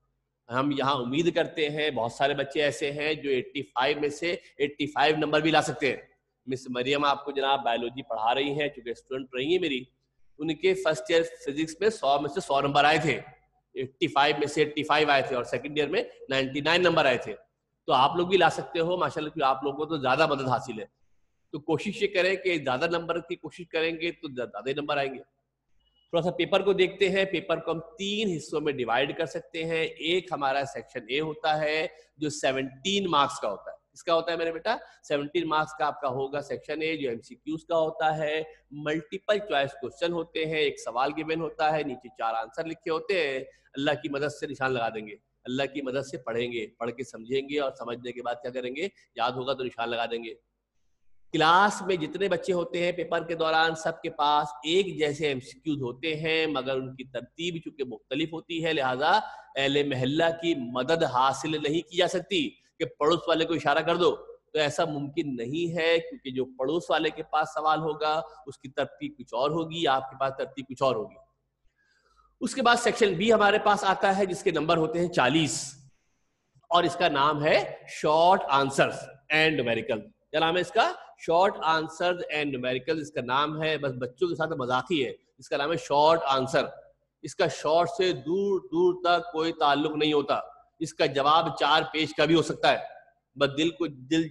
हम यहाँ उम्मीद करते हैं, बहुत सारे बच्चे ऐसे हैं जो 85 में से 85 नंबर भी ला सकते हैं। मिस मरियम, आपको जनाब बायोलॉजी पढ़ा रही हैं, चूँकि स्टूडेंट रही है मेरी, उनके फ़र्स्ट ईयर फिजिक्स में सौ में से सौ नंबर आए थे। 85 में से 85 आए थे और सेकंड ईयर में 99 नंबर आए थे। तो आप लोग भी ला सकते हो, माशाल्लाह आप लोगों को तो ज़्यादा मदद हासिल है। तो कोशिश ये करें कि ज़्यादा नंबर की कोशिश करेंगे तो ज़्यादा ही नंबर आएँगे। थोड़ा सा पेपर को देखते हैं, पेपर को हम तीन हिस्सों में डिवाइड कर सकते हैं। एक हमारा सेक्शन ए होता है, जो 17 मार्क्स का होता है। इसका होता है मेरे बेटा? 17 मार्क्स का आपका होगा सेक्शन ए, जो एमसीक्यूज का होता है। मल्टीपल चॉइस क्वेश्चन होते हैं, एक सवाल गिवन होता है, नीचे चार आंसर लिखे होते हैं। अल्लाह की मदद से निशान लगा देंगे। अल्लाह की मदद से पढ़ेंगे, पढ़ के समझेंगे और समझने के बाद क्या करेंगे? याद होगा तो निशान लगा देंगे। क्लास में जितने बच्चे होते हैं, पेपर के दौरान सबके पास एक जैसे एमसीक्यूज होते हैं, मगर उनकी तरतीब चूँकि मुख्तलिफ़ होती है, लिहाजा अहले महल्ला की मदद हासिल नहीं की जा सकती। कि पड़ोस वाले को इशारा कर दो। तो ऐसा मुमकिन नहीं है, क्योंकि जो पड़ोस वाले के पास सवाल होगा, उसकी तरतीब कुछ और होगी, आपके पास तरतीब कुछ और होगी। उसके बाद सेक्शन बी हमारे पास आता है, जिसके नंबर होते हैं चालीस। और इसका नाम है शॉर्ट आंसर्स एंड न्यूमेरिकल क्या नाम है इसका? शॉर्ट आंसर एंड न्यूमेरिकल इसका नाम है, बस बच्चों के साथ मजाकी है इसका नाम है शॉर्ट आंसर इसका शॉर्ट से दूर दूर तक कोई ताल्लुक नहीं होता। इसका जवाब चार पेज का भी हो सकता है। बस दिल को, दिल,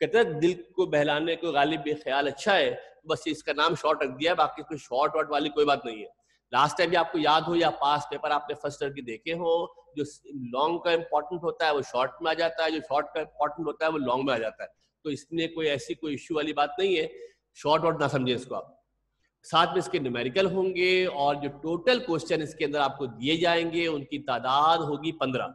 कहते हैं दिल को बहलाने को गालिब ख्याल अच्छा है। बस इसका नाम शॉर्ट रख दिया बाकी कोई शॉर्ट वॉट वाली कोई बात नहीं है। लास्ट टाइम भी आपको याद हो या पास पेपर आपने फ़र्स्ट ईयर की देखे हो, जो लॉन्ग का इंपॉर्टेंट होता है, वो शॉर्ट में आ जाता है, जो शॉर्ट का इंपॉर्टेंट होता है, वो लॉन्ग में आ जाता है। तो इसमें कोई ऐसी कोई इश्यू वाली बात नहीं है। शॉर्ट वॉट ना समझे इसको आप। साथ में इसके न्यूमेरिकल होंगे और जो टोटल क्वेश्चन इसके अंदर आपको दिए जाएँगे, उनकी तादाद होगी पंद्रह।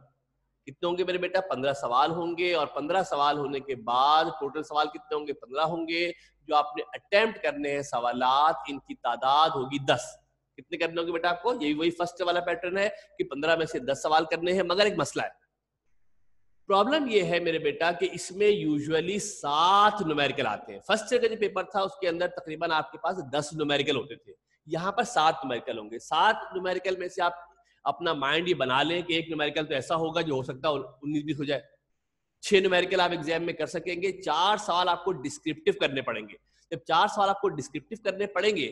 कितने होंगे मेरे बेटा? पंद्रह सवाल होंगे और पंद्रह सवाल होने के बाद टोटल सवाल कितने होंगे? पंद्रह होंगे। जो आपने अटेम्प्ट करने हैं सवालात, इनकी तादाद होगी दस। कितने करने होंगे बेटा आपको? यही वही फ़र्स्ट वाला पैटर्न है कि पंद्रह में से दस सवाल करने हैं, मगर एक मसला है। प्रॉब्लम ये है मेरे बेटा कि इसमें यूजुअली सात न्यूमेरिकल आते हैं। फ़र्स्ट ईयर का जो पेपर था, उसके अंदर तकरीबन आपके पास दस न्यूमेरिकल होते थे। यहाँ पर सात न्यूमेरिकल होंगे। सात न्यूमेरिकल में से आप अपना माइंड ये बना लें कि एक न्यूमेरिकल तो ऐसा होगा जो हो सकता है, उन्नीस बीस हो जाए। छह न्यूमेरिकल आप एग्ज़ाम में कर सकेंगे। चार सवाल आपको डिस्क्रिप्टिव करने पड़ेंगे। जब चार सवाल आपको डिस्क्रिप्टिव करने पड़ेंगे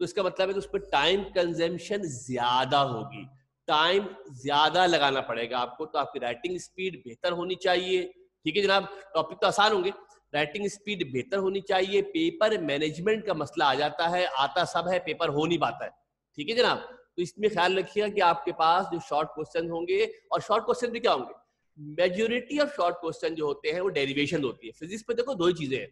तो इसका मतलब है कि उस पर टाइम कंजम्पशन ज़्यादा होगी। टाइम ज़्यादा लगाना पड़ेगा आपको तो आपकी राइटिंग स्पीड बेहतर होनी चाहिए। ठीक है जनाब? टॉपिक तो आसान होंगे। राइटिंग स्पीड बेहतर होनी चाहिए पेपर मैनेजमेंट का मसला आ जाता है, आता सब है पेपर हो नहीं पाता है। ठीक है जनाब? तो इसमें ख्याल रखिएगा कि आपके पास जो शॉर्ट क्वेश्चन होंगे, और शॉर्ट क्वेश्चन भी क्या होंगे? मेजोरिटी ऑफ़ शॉर्ट क्वेश्चन जो होते हैं, वो डेरिवेशन होती है। फिजिक्स में देखो दो ही चीज़ें हैं।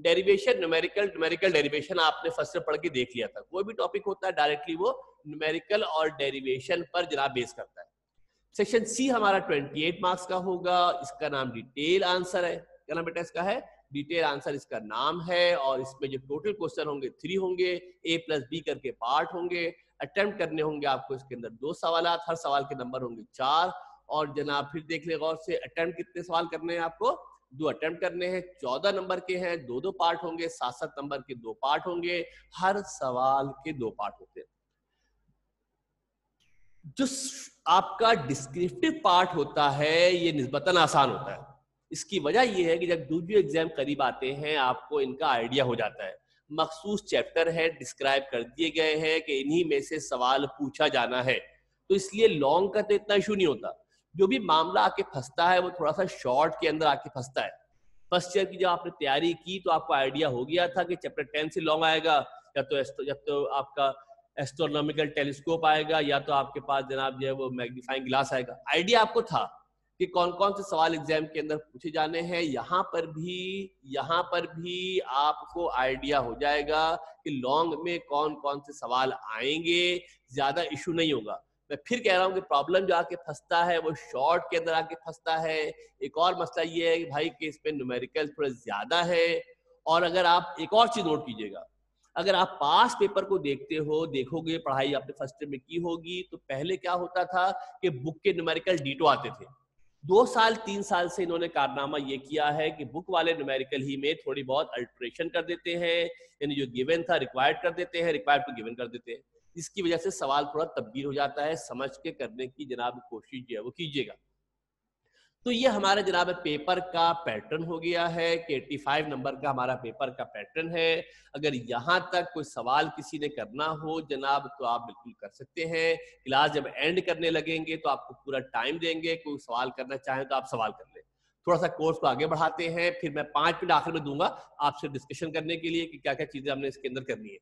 डेरिवेशन न्यूमेरिकल न्यूमेरिकल डेरिवेशन आपने फ़र्स्ट में पढ़ के देख लिया था। कोई भी टॉपिक होता है डायरेक्टली वो न्यूमेरिकल और डेरिवेशन पर जनाब बेस करता है। सेक्शन सी हमारा 28 मार्क्स का होगा, इसका नाम डिटेल आंसर है। क्या नाम बेटा इसका है? डिटेल आंसर इसका नाम है और इसमें जो टोटल क्वेश्चन होंगे थ्री होंगे ए प्लस बी करके पार्ट होंगे। अटेम्प्ट करने होंगे आपको इसके अंदर दो सवाल हर सवाल के नंबर होंगे चार। और जनाब फिर देख ले गौर से अटेम्प्ट कितने सवाल करने हैं आपको? दो अटेम्प्ट करने हैं, चौदह नंबर के हैं, दो दो पार्ट होंगे सात सात नंबर के दो पार्ट होंगे, हर सवाल के दो पार्ट होते हैं। जो आपका डिस्क्रिप्टिव पार्ट होता है, ये निस्बतन आसान होता है। इसकी वजह यह है कि जब दूसरे एग्ज़ाम करीब आते हैं, आपको इनका आइडिया हो जाता है। मखसूस चैप्टर है डिस्क्राइब कर दिए गए हैं कि इन्हीं में से सवाल पूछा जाना है। तो इसलिए लॉन्ग का तो इतना इशू नहीं होता। जो भी मामला आके फंसता है, वो थोड़ा सा शॉर्ट के अंदर आके फंसता है। फ़र्स्ट ईयर की जब आपने तैयारी की तो आपको आइडिया हो गया था कि चैप्टर टेन से लॉन्ग आएगा, या तो या तो आपका एस्ट्रोनॉमिकल टेलीस्कोप आएगा, या तो आपके पास जनाब जो है वो मैग्नीफाइंग ग्लास आएगा। आइडिया आपको था कि कौन कौन से सवाल एग्ज़ाम के अंदर पूछे जाने हैं। यहाँ पर भी, यहाँ पर भी आपको आइडिया हो जाएगा कि लॉन्ग में कौन कौन से सवाल आएँगे। ज़्यादा इशू नहीं होगा। मैं फिर कह रहा हूँ कि प्रॉब्लम जो आके फंसता है, वो शॉर्ट के अंदर आके फंसता है। एक और मसला ये है कि भाई कि इसमें न्यूमेरिकल थोड़ा ज़्यादा है। और अगर आप एक और चीज़ नोट कीजिएगा, अगर आप पास पेपर को देखते हो, देखोगे, पढ़ाई आपने फ़र्स्ट ईयर में की होगी तो पहले क्या होता था कि बुक के न्यूमेरिकल डीटो आते थे। दो साल, तीन साल से इन्होंने कारनामा ये किया है कि बुक वाले न्यूमेरिकल ही में थोड़ी बहुत अल्ट्रेशन कर देते हैं, यानी जो गिवन था रिक्वायर्ड कर देते हैं रिक्वायर्ड को गिवन कर देते हैं। इसकी वजह से सवाल थोड़ा तब्दील हो जाता है, समझ के करने की जनाब कोशिश जो है वो कीजिएगा। तो ये हमारा जनाब पेपर का पैटर्न हो गया है कि 85 नंबर का हमारा पेपर का पैटर्न है। अगर यहाँ तक कोई सवाल किसी ने करना हो, जनाब तो आप बिल्कुल कर सकते हैं। क्लास जब एंड करने लगेंगे तो आपको पूरा टाइम देंगे। कोई सवाल करना चाहें तो आप सवाल कर लें। थोड़ा सा कोर्स को आगे बढ़ाते हैं, फिर मैं पाँच मिनट आखिर में दूँगा आपसे डिस्कशन करने के लिए कि क्या क्या चीज़ें हमने इसके अंदर करनी है।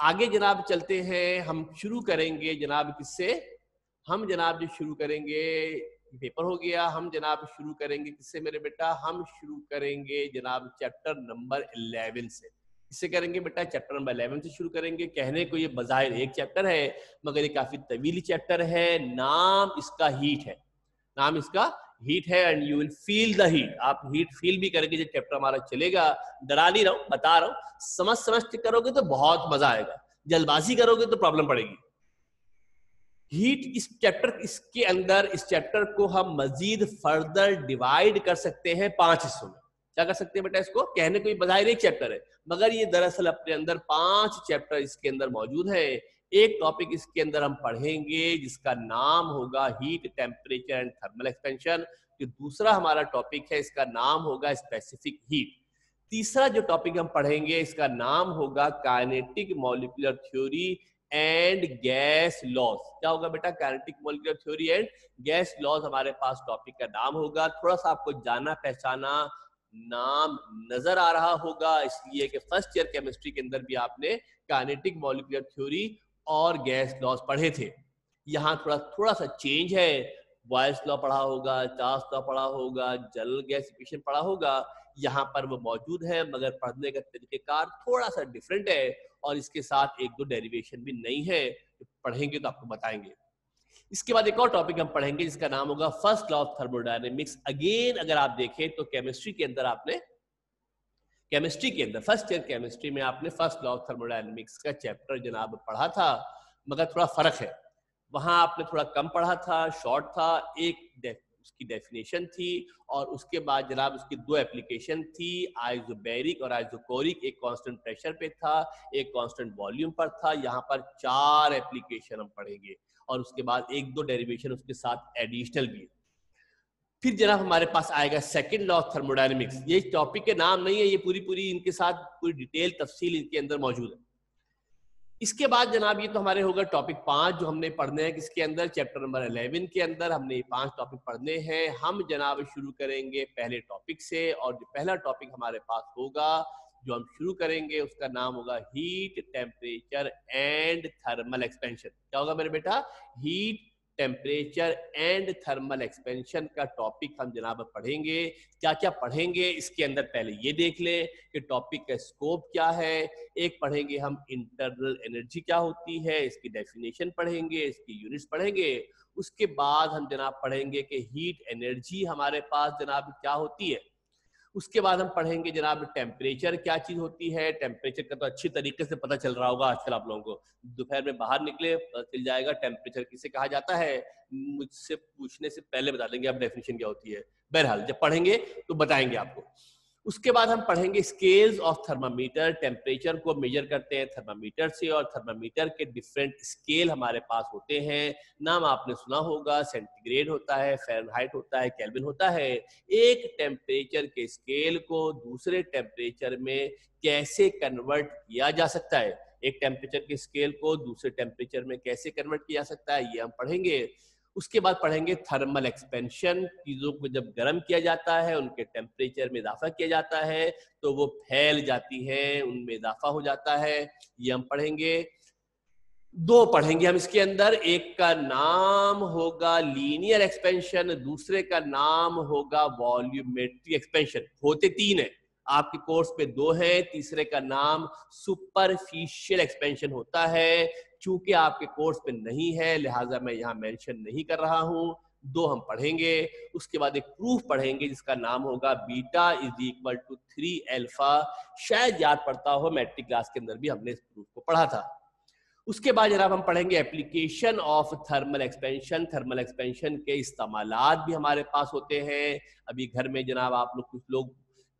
आगे जनाब चलते हैं, हम शुरू करेंगे जनाब किससे। हम जनाब जो शुरू करेंगे, पेपर हो गया, हम जनाब शुरू करेंगे किससे मेरे बेटा, हम शुरू करेंगे जनाब चैप्टर नंबर इलेवन से। किससे करेंगे बेटा, चैप्टर नंबर इलेवन से शुरू करेंगे। कहने को ये बाहिर एक चैप्टर है, मगर ये काफ़ी तवीली चैप्टर है। नाम इसका हीट है। नाम इसका हीट है and you will feel the heat आप हीट फील भी करेंगे, जब चैप्टर हमारा चलेगा, डरा नहीं रहा हूँ, बता रहा हूँ समझ समझ करोगे तो बहुत मज़ा आएगा। जल्दबाजी करोगे तो प्रॉब्लम पड़ेगी। हीट इस चैप्टर इसके अंदर, इस चैप्टर को हम मजीद फर्दर डिवाइड कर सकते हैं पाँच हिस्सों में। क्या कर सकते हैं बेटा इसको? कहने को बाहर एक चैप्टर है, मगर ये दरअसल अपने अंदर पाँच चैप्टर इसके अंदर मौजूद है। एक टॉपिक इसके अंदर हम पढ़ेंगे, जिसका नाम होगा heat temperature and thermal expansion जो दूसरा हमारा टॉपिक है, इसका नाम होगा स्पेसिफिक हीट तीसरा जो टॉपिक हम पढ़ेंगे, इसका नाम होगा kinetic molecular theory and gas laws क्या होगा बेटा? Kinetic molecular theory and gas laws हमारे पास टॉपिक का नाम होगा। थोड़ा सा आपको जाना पहचाना नाम नज़र आ रहा होगा, इसलिए कि फ़र्स्ट ईयर केमिस्ट्री के अंदर भी आपने काइनेटिक मॉलिकुलर थ्योरी और गैस लॉस पढ़े थे। यहाँ थोड़ा थोड़ा सा चेंज है। बॉयस लॉ पढ़ा होगा चार्स लॉ पढ़ा होगा जल गैस इक्वेशन पढ़ा होगा। यहाँ पर वो मौजूद है, मगर पढ़ने का तरीकेकार थोड़ा सा डिफरेंट है और इसके साथ एक दो डेरिवेशन भी नहीं है। तो पढ़ेंगे तो आपको बताएँगे। इसके बाद एक और टॉपिक हम पढ़ेंगे, जिसका नाम होगा first law of thermodynamics again अगर आप देखें तो केमिस्ट्री के अंदर आपने केमिस्ट्री के अंदर फ़र्स्ट ईयर केमिस्ट्री में आपने फ़र्स्ट लॉ ऑफ़ थर्मोडायनेमिक्स का चैप्टर जनाब पढ़ा था, मगर थोड़ा फ़र्क है। वहाँ आपने थोड़ा कम पढ़ा था शॉर्ट था, एक उसकी डेफिनेशन थी, और उसके बाद जनाब उसकी दो एप्लीकेशन थी आइजोबेरिक और आइजोकोरिक एक कांस्टेंट प्रेशर पे था, एक कांस्टेंट वॉल्यूम पर था, यहाँ पर चार एप्लीकेशन हम पढ़ेंगे, और उसके बाद एक दो डेरिवेशन उसके साथ एडिशनल भी फिर जनाब हमारे पास आएगा सेकंड लॉ ऑफ़ थर्मोडायनेमिक्स ये टॉपिक के नाम नहीं है, ये पूरी पूरी इनके साथ पूरी डिटेल तफसील इनके अंदर मौजूद है। इसके बाद जनाब ये तो हमारे होगा टॉपिक पाँच जो हमने पढ़ने हैं, किसके अंदर? चैप्टर नंबर इलेवन के अंदर हमने पाँच टॉपिक पढ़ने हैं। हम जनाब शुरू करेंगे पहले टॉपिक से और जो पहला टॉपिक हमारे पास होगा, जो हम शुरू करेंगे, उसका नाम होगा heat temperature and thermal expansion क्या होगा मेरे बेटा? Heat temperature and thermal expansion का टॉपिक हम जनाब पढ़ेंगे। क्या क्या पढ़ेंगे? इसके अंदर पहले ये देख लें कि टॉपिक का स्कोप क्या है। एक पढ़ेंगे हम इंटरनल एनर्जी क्या होती है, इसकी डेफिनेशन पढ़ेंगे, इसकी यूनिट्स पढ़ेंगे। उसके बाद हम जनाब पढ़ेंगे कि हीट एनर्जी हमारे पास जनाब क्या होती है। उसके बाद हम पढ़ेंगे जनाब टेम्परेचर क्या चीज़ होती है? टेम्परेचर का तो अच्छी तरीके से पता चल रहा होगा आजकल आप लोगों को। दोपहर में बाहर निकले पता चल जाएगा टेम्परेचर किसे कहा जाता है? मुझसे पूछने से पहले बता देंगे आप डेफिनेशन क्या होती है। बहरहाल, जब पढ़ेंगे तो बताएँगे आपको। उसके बाद हम पढ़ेंगे स्केल्स ऑफ़ थर्मामीटर टेम्परेचर को मेजर करते हैं थर्मामीटर से और थर्मामीटर के डिफरेंट स्केल हमारे पास होते हैं। नाम आपने सुना होगा सेंटीग्रेड होता है फेरनहाइट होता है कैल्विन होता है। एक टेम्परेचर के स्केल को दूसरे टेम्परेचर में कैसे कन्वर्ट किया जा सकता है? एक टेम्परेचर के स्केल को दूसरे टेम्परेचर में कैसे कन्वर्ट किया जा सकता है? ये हम पढ़ेंगे। उसके बाद पढ़ेंगे थर्मल एक्सपेंशन चीज़ों को जब गर्म किया जाता है, उनके टेम्परेचर में इजाफा किया जाता है तो वो फैल जाती है, उनमें इजाफा हो जाता है। ये हम पढ़ेंगे। दो पढ़ेंगे हम इसके अंदर। एक का नाम होगा लीनियर एक्सपेंशन दूसरे का नाम होगा वॉल्यूमेट्री एक्सपेंशन होते तीन है। आपके कोर्स पे दो है, तीसरे का नाम सुपरफिशियल एक्सपेंशन होता है। चूँकि आपके कोर्स पे नहीं है, लिहाजा मैं यहाँ मेंशन नहीं कर रहा हूँ, दो हम पढ़ेंगे। उसके बाद एक प्रूफ पढ़ेंगे, जिसका नाम होगा beta is equal to three alpha शायद याद पड़ता हो मैट्रिक क्लास के अंदर भी हमने इस प्रूफ को पढ़ा था। उसके बाद जनाब हम पढ़ेंगे application of thermal expansion thermal expansion के इस्तेमाल भी हमारे पास होते हैं। अभी घर में जनाब आप लोग कुछ लोग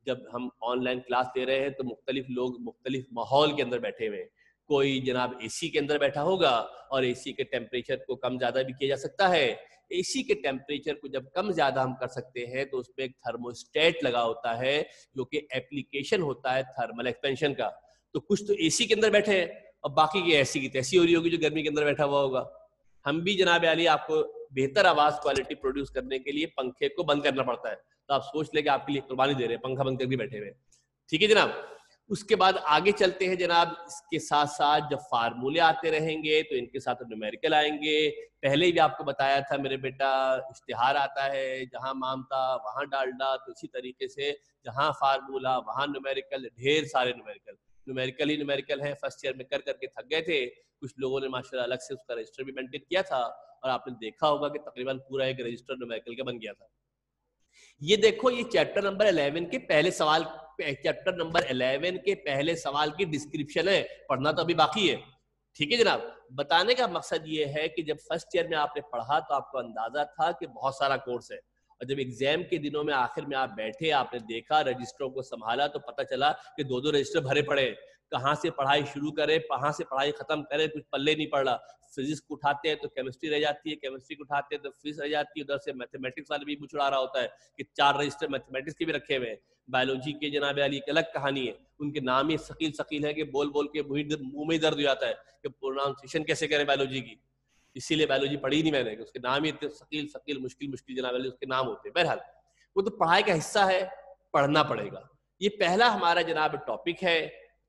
जब हम ऑनलाइन क्लास ले रहे हैं तो मुख्तलिफ़ लोग मुख्तलिफ़ माहौल के अंदर बैठे हुए हैं। कोई जनाब एसी के अंदर बैठा होगा और एसी के टेम्परेचर को कम ज़्यादा भी किया जा सकता है। एसी के टेम्परेचर को जब कम ज़्यादा हम कर सकते हैं तो उसमें एक थर्मोस्टेट लगा होता है, जो कि एप्लीकेशन होता है थर्मल एक्सपेंशन का। तो कुछ तो एसी के अंदर बैठे हैं, और बाकी की ऐसी की तैसी हो रही होगी जो गर्मी के अंदर बैठा हुआ होगा। हम भी जनाब आली आपको बेहतर आवाज़ क्वालिटी प्रोड्यूस करने के लिए पंखे को बंद करना पड़ता है। तो आप सोच ले कि आपके लिए कुर्बानी दे रहे हैं, पंखा बंद करके बैठे हुए ठीक है जनाब? उसके बाद आगे चलते हैं जनाब। इसके साथ साथ जब फार्मूले आते रहेंगे तो इनके साथ न्यूमेरिकल आएँगे। पहले भी आपको बताया था, मेरे बेटा, इश्तिहार आता है, जहाँ मामता वहाँ डालडा तो इसी तरीके से जहाँ फार्मूला, वहाँ न्यूमेरिकल ढेर सारे न्यूमेरिकल न्यूमेरिकल ही न्यूमेरिकल है फ़र्स्ट ईयर में कर करके थक गए थे। कुछ लोगों ने, माशाल्लाह, अलग से उसका रजिस्टर भी मेंटेन किया था। और आपने देखा होगा कि तकरीबन पूरा एक रजिस्टर न्यूमेरिकल का बन गया था। ये देखो, ये चैप्टर नंबर 11 के पहले सवाल चैप्टर नंबर 11 के पहले सवाल की डिस्क्रिप्शन है। पढ़ना तो अभी बाकी है। ठीक है जनाब? बताने का मकसद ये है कि जब फ़र्स्ट ईयर में आपने पढ़ा तो आपको अंदाज़ा था कि बहुत सारा कोर्स है। और जब एग्ज़ाम के दिनों में आखिर में आप बैठे, आपने देखा रजिस्टरों को संभाला तो पता चला कि दो दो रजिस्टर भरे पड़े कहाँ से पढ़ाई शुरू करें, कहाँ से पढ़ाई खत्म करें, कुछ पल्ले नहीं पड़ रहा। फिजिक्स को उठाते हैं तो केमिस्ट्री रह जाती है, केमिस्ट्री को उठाते हैं तो फिजिक्स रह जाती है, उधर से मैथमेटिक्स वाले भी बुछड़ा रहा होता है कि चार रजिस्टर मैथमेटिक्स के भी रखे हुए हैं। बायोलॉजी के जनाब वाली एक अलग कहानी है। उनके नाम ही शकील शकील है कि बोल बोल के मुँह में दर्द हो जाता है कि प्रोनाउंसिएशन कैसे करें बायोलॉजी की। इसीलिए बायोलॉजी पढ़ी नहीं मैंने उसके नाम ही इतने शकील शकील, मुश्किल मुश्किल जनाब वाले उसके नाम होते हैं। बहरहाल, वो तो पढ़ाई का हिस्सा है, पढ़ना पड़ेगा। ये पहला हमारा जनाब टॉपिक है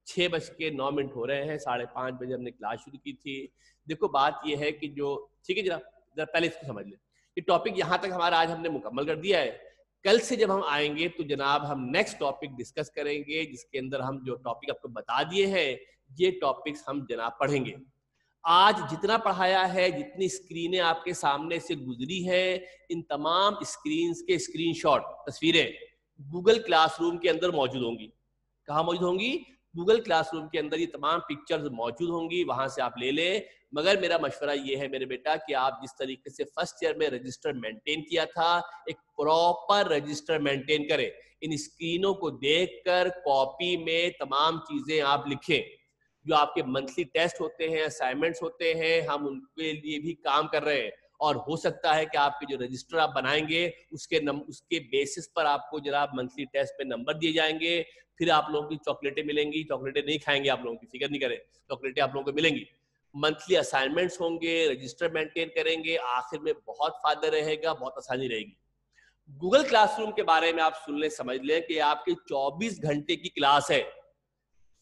छह बज के नौ मिनट हो रहे हैं, साढ़े पाँच बजे हमने क्लास शुरू की थी। देखो, बात यह है कि जो, ठीक है जनाब जरा पहले इसको समझ लें ये टॉपिक यहाँ तक हमारा आज हमने मुकम्मल कर दिया है। कल से जब हम आएँगे तो जनाब हम नेक्स्ट टॉपिक डिस्कस करेंगे, जिसके अंदर हम जो टॉपिक आपको बता दिए हैं, ये टॉपिक्स हम जनाब पढ़ेंगे। आज जितना पढ़ाया है, जितनी स्क्रीनें आपके सामने से गुजरी है, इन तमाम स्क्रीन के स्क्रीनशॉट तस्वीरें गूगल क्लासरूम के अंदर मौजूद होंगी। कहा मौजूद होंगी? गूगल क्लासरूम के अंदर ये तमाम पिक्चर्स मौजूद होंगी, वहाँ से आप ले लें। मगर मेरा मशवरा ये है मेरे बेटा कि आप जिस तरीके से फ़र्स्ट ईयर में रजिस्टर मेंटेन किया था, एक प्रॉपर रजिस्टर मेंटेन करें। इन स्क्रीनों को देखकर कॉपी में तमाम चीज़ें आप लिखें। जो आपके मंथली टेस्ट होते हैं असाइनमेंट्स होते हैं, हम उनके लिए भी काम कर रहे हैं। और हो सकता है कि आपके जो रजिस्टर आप बनाएँगे उसके नम, उसके बेसिस पर आपको जरा मंथली टेस्ट पे नंबर दिए जाएँगे फिर आप लोगों की चॉकलेटें मिलेंगी चॉकलेटें नहीं खाएँगे आप लोगों की फ़िक्र नहीं करें चॉकलेटें आप लोगों को मिलेंगी। मंथली असाइनमेंट्स होंगे रजिस्टर मेंटेन करेंगे आखिर में बहुत फ़ायदा रहेगा बहुत आसानी रहेगी। गूगल क्लासरूम के बारे में आप सुन लें समझ लें कि आपके 24 घंटे की क्लास है।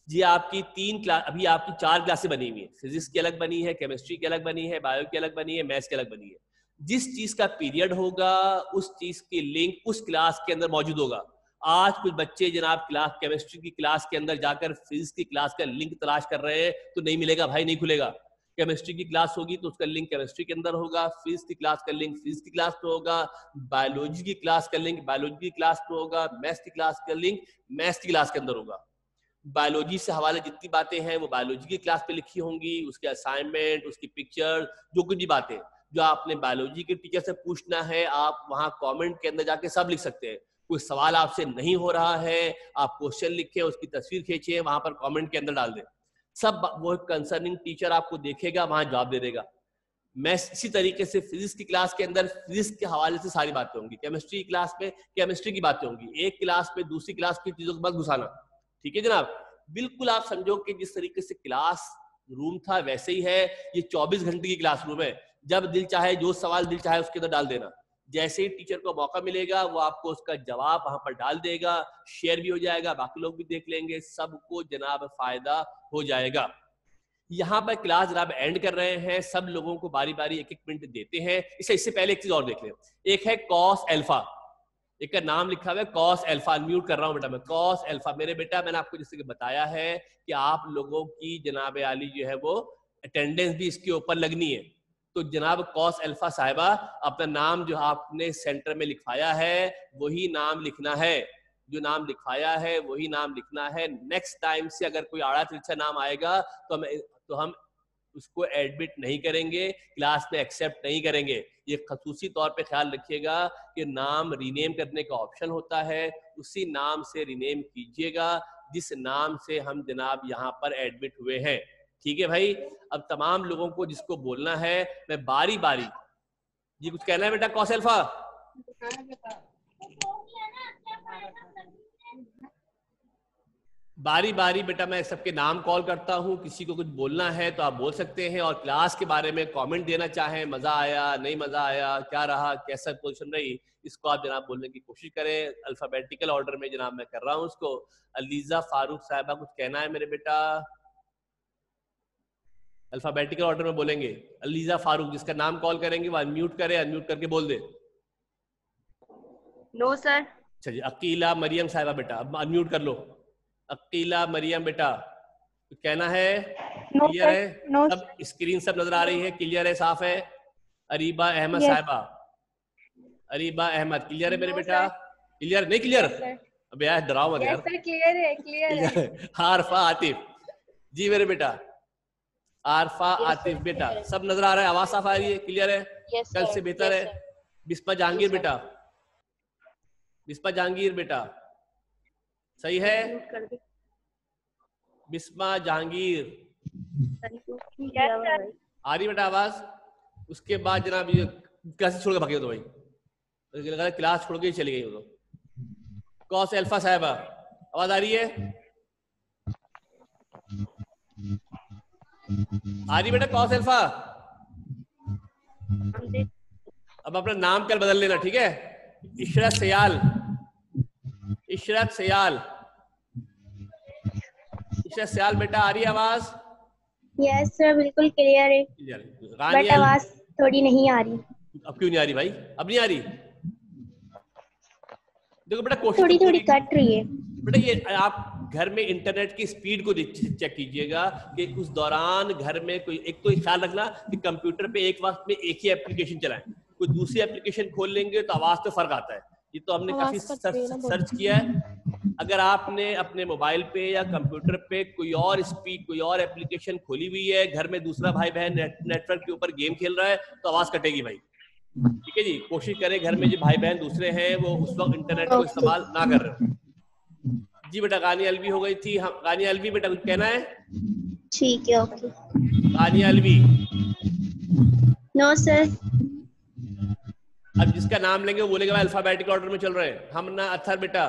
जी, आपकी तीन क्लास अभी आपकी चार क्लासें बनी हुई है। फिजिक्स की अलग बनी है, केमिस्ट्री की अलग बनी है, बायो की अलग बनी है, मैथ्स की अलग बनी है। जिस चीज़ का पीरियड होगा, उस चीज़ की लिंक उस क्लास के अंदर मौजूद होगा। आज कुछ बच्चे जनाब क्लास केमिस्ट्री की क्लास के अंदर जाकर फिजिक्स की क्लास का लिंक तलाश कर रहे हैं तो नहीं मिलेगा, भाई नहीं खुलेगा। केमिस्ट्री की क्लास होगी तो उसका लिंक केमिस्ट्री के अंदर होगा, फिजिक्स की क्लास का लिंक फिजिक्स की क्लास पे होगा, बायोलॉजी की क्लास का लिंक बायोलॉजी की क्लास पे होगा, मैथ्स की क्लास का लिंक मैथ्स की क्लास के अंदर होगा। बायोलॉजी से हवाले जितनी बातें हैं, वो बायोलॉजी की क्लास पे लिखी होंगी, उसके असाइनमेंट उसकी पिक्चर जो कुछ भी बातें, जो आपने बायोलॉजी के टीचर से पूछना है, आप वहाँ कमेंट के अंदर जाके सब लिख सकते हैं। कोई सवाल आपसे नहीं हो रहा है, आप क्वेश्चन लिखे, उसकी तस्वीर खींचे वहाँ पर कमेंट के अंदर डाल दें। सब वो कंसर्निंग टीचर आपको देखेगा, वहाँ जवाब दे देगा। मैं इसी तरीके से फिजिक्स की क्लास के अंदर फिजिक्स के हवाले से सारी बातें होंगी। केमिस्ट्री की क्लास में केमिस्ट्री की बातें होंगी। एक क्लास में दूसरी क्लास की चीज़ों को मत घुसाना। ठीक है जनाब? बिल्कुल आप समझो कि जिस तरीके से क्लास रूम था वैसे ही है, ये 24 घंटे की क्लास रूम है। जब दिल चाहे, जो सवाल दिल चाहे उसके अंदर डाल देना। जैसे ही टीचर को मौका मिलेगा, वो आपको उसका जवाब वहाँ पर डाल देगा शेयर भी हो जाएगा, बाकी लोग भी देख लेंगे, सबको जनाब फ़ायदा हो जाएगा। यहाँ पर क्लास जनाब एंड कर रहे हैं, सब लोगों को बारी बारी एक एक मिनट देते हैं। इसे इससे पहले एक चीज़ और देख लें। एक है कॉस एल्फा एक का नाम लिखा हुआ है, कॉस एल्फा। म्यूट कर रहा हूँ बेटा मैं, कॉस एल्फा। मेरे बेटा, मैंने आपको जैसे कि बताया है कि आप लोगों की जनाब आली जो है वो अटेंडेंस भी इसके ऊपर लगनी है। तो जनाब कॉस अल्फ़ा साहिबा, अपना नाम जो आपने सेंटर में लिखवाया है, वही नाम लिखना है। जो नाम लिखवाया है, वही नाम लिखना है। नेक्स्ट टाइम से अगर कोई आड़ा तिरछा नाम आएगा तो हम तो हम उसको एडमिट नहीं करेंगे क्लास में एक्सेप्ट नहीं करेंगे। ये खसूसी तौर पे ख्याल रखिएगा कि नाम रीनेम करने का ऑप्शन होता है, उसी नाम से रीनेम कीजिएगा, जिस नाम से हम जनाब यहाँ पर एडमिट हुए हैं। ठीक है भाई? अब तमाम लोगों को जिसको बोलना है, मैं बारी बारी ये कुछ कहना है बेटा कौशलफा बारी बारी बेटा मैं सबके नाम कॉल करता हूँ किसी को कुछ बोलना है तो आप बोल सकते हैं और क्लास के बारे में कमेंट देना चाहें मज़ा आया नहीं मज़ा आया क्या रहा कैसा पोजिशन रही इसको आप जनाब बोलने की कोशिश करें अल्फाबेटिकल ऑर्डर में जनाब मैं कर रहा हूँ उसको अलीजा फारूक साहबा कुछ कहना है मेरे बेटा? अल्फाबेटिकल ऑर्डर में बोलेंगे। अलीजा फारूक जिसका नाम कॉल करेंगे वो अनम्यूट करे अनम्यूट करके बोल दे। नो सर अच्छा जी अकीला मरियम साहबा बेटा अब अनम्यूट कर लो। अकीला मरियम बेटा तो कहना है नो क्लियर है? नो सब स्क्रीन सब नज़र आ रही है? क्लियर है साफ़ है? अरीबा अहमद Yes. साहिबा। अरीबा अहमद क्लियर है मेरे No, बेटा? क्लियर नहीं क्लियर अब यार डराओ मत यार। क्लियर है क्लियर है. आरफा आतिफ। जी मेरे बेटा। आरफा Yes, आतिफ बेटा। सब नज़र आ रहा है? आवाज़ साफ़ आ रही है? क्लियर है? यस कल से बेहतर है? बिस्पा जहांगीर Yes, बेटा। बिस्पा जहांगीर बेटा। सही है? बिस्मा जहांगीर। आ रही बेटा आवाज़ उसके बाद जनाब ये क्लास छोड़ के भागे तो भाई। लगा क्लास छोड़ के चली गई हो तो। कॉस अल्फ़ा साहबा आवाज़ आ रही है? आ रही बेटा कॉस अल्फ़ा अब अपना नाम कल बदल लेना ठीक है? इशरत सयाल। इशरत सयाल। इशरत सयाल बेटा आ रही आवाज़? यस सर बिल्कुल क्लियर है। बट आवाज़ थोड़ी नहीं आ रही। अब क्यों नहीं आ रही भाई? अब नहीं आ रही? देखो बेटा कोशिश थोड़ी तो थोड़ी कट रही है। बेटा ये आप घर में इंटरनेट की स्पीड को चेक कीजिएगा कि उस दौरान घर में कोई एक तो ख्याल रखना कि कंप्यूटर पे एक वक्त में एक ही एप्लीकेशन चलाएँ। कोई दूसरी एप्लीकेशन खोल लेंगे तो आवाज़ तो फ़र्क आता है। ये तो हमने काफ़ी सर्च किया है। अगर आपने अपने मोबाइल पे या कंप्यूटर पे कोई और स्पीड कोई और एप्लीकेशन खोली हुई है घर में दूसरा भाई बहन नेट, नेटवर्क के ऊपर गेम खेल रहा है तो आवाज़ कटेगी भाई। ठीक है जी? कोशिश करें घर में जो भाई बहन दूसरे हैं वो उस वक्त इंटरनेट को इस्तेमाल ना कर रहे हो। जी बेटा गानी अलवी हो गई थी। हम गानी अलवी बेटा कुछ कहना है? ठीक है ओके। गानी अलवी। नो सर अब जिसका नाम लेंगे वो बोलेगा अल्फाबेटिक ऑर्डर में चल रहे हैं। हम ना अथर बेटा।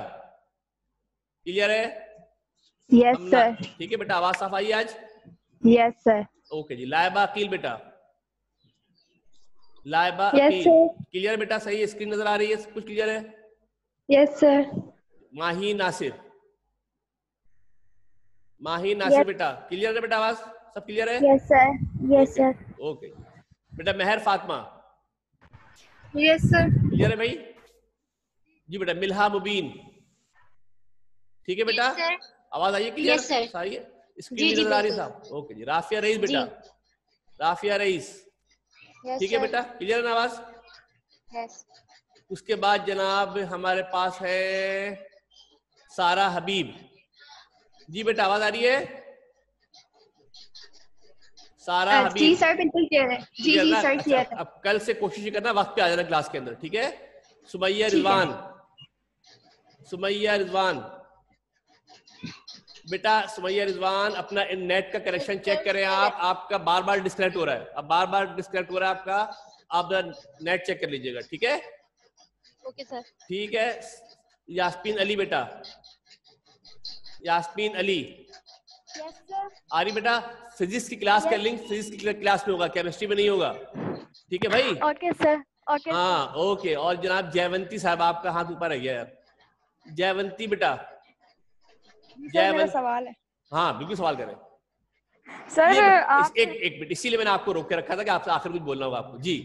क्लियर है? यस सर ठीक है बेटा आवाज़ साफ़ आई आज? यस सर ओके जी लाइबा अकील बेटा। लाइबा Yes, क्लियर बेटा सही है? स्क्रीन नज़र आ रही है? कुछ क्लियर है? Yes sir Mahi Nasir. Mahi Nasir Yes. बेटा क्लियर है बेटा आवाज़? सब क्लियर है? Yes sir yes sir okay बेटा Mehar Fatima. Yes sir clear है भाई? जी बेटा मिल्हा मुबीन। ठीक है बेटा? आवाज़ आई है क्लियर. सही है? स्क्रीन नज़र आ रही है साहब। ओके जी। राफिया रईस बेटा। राफिया रईस ठीक है बेटा? क्लियर है ना आवाज़? उसके बाद जनाब हमारे पास है सारा हबीब। जी बेटा आवाज़ आ रही है? सारा जी हबीब। सर बिल्कुल क्लियर है। जी जी सर अच्छा, क्लियर है। अब कल से कोशिश करना वक्त पे आ जाना क्लास के अंदर ठीक है? सुमैया रिजवान। सुमैया रिजवान। बेटा सुमैया रिजवान अपना नेट का कनेक्शन चेक करें आप। आपका बार बार डिस्कनेक्ट हो रहा है। अब बार बार डिस्कनेक्ट हो रहा है आपका आप नेट चेक कर लीजिएगा ठीक है? ओके सर ठीक है। यास्मीन अली बेटा। यास्मीन अली। यस सर आ रही बेटा फिजिक्स की क्लास का लिंक फिजिक्स की क्लास में होगा केमिस्ट्री में नहीं होगा। ठीक है भाई? ओके सर ओके हाँ ओके और जनाब जयवंती साहब आपका हाथ ऊपर है गया। यार जयवंती बेटा। जयवंत सवाल है। हाँ बिल्कुल सवाल करें सर आप इस, एक एक मिनट इसीलिए मैंने आपको रोक के रखा था कि आपसे आखिर कुछ बोलना होगा आपको। जी।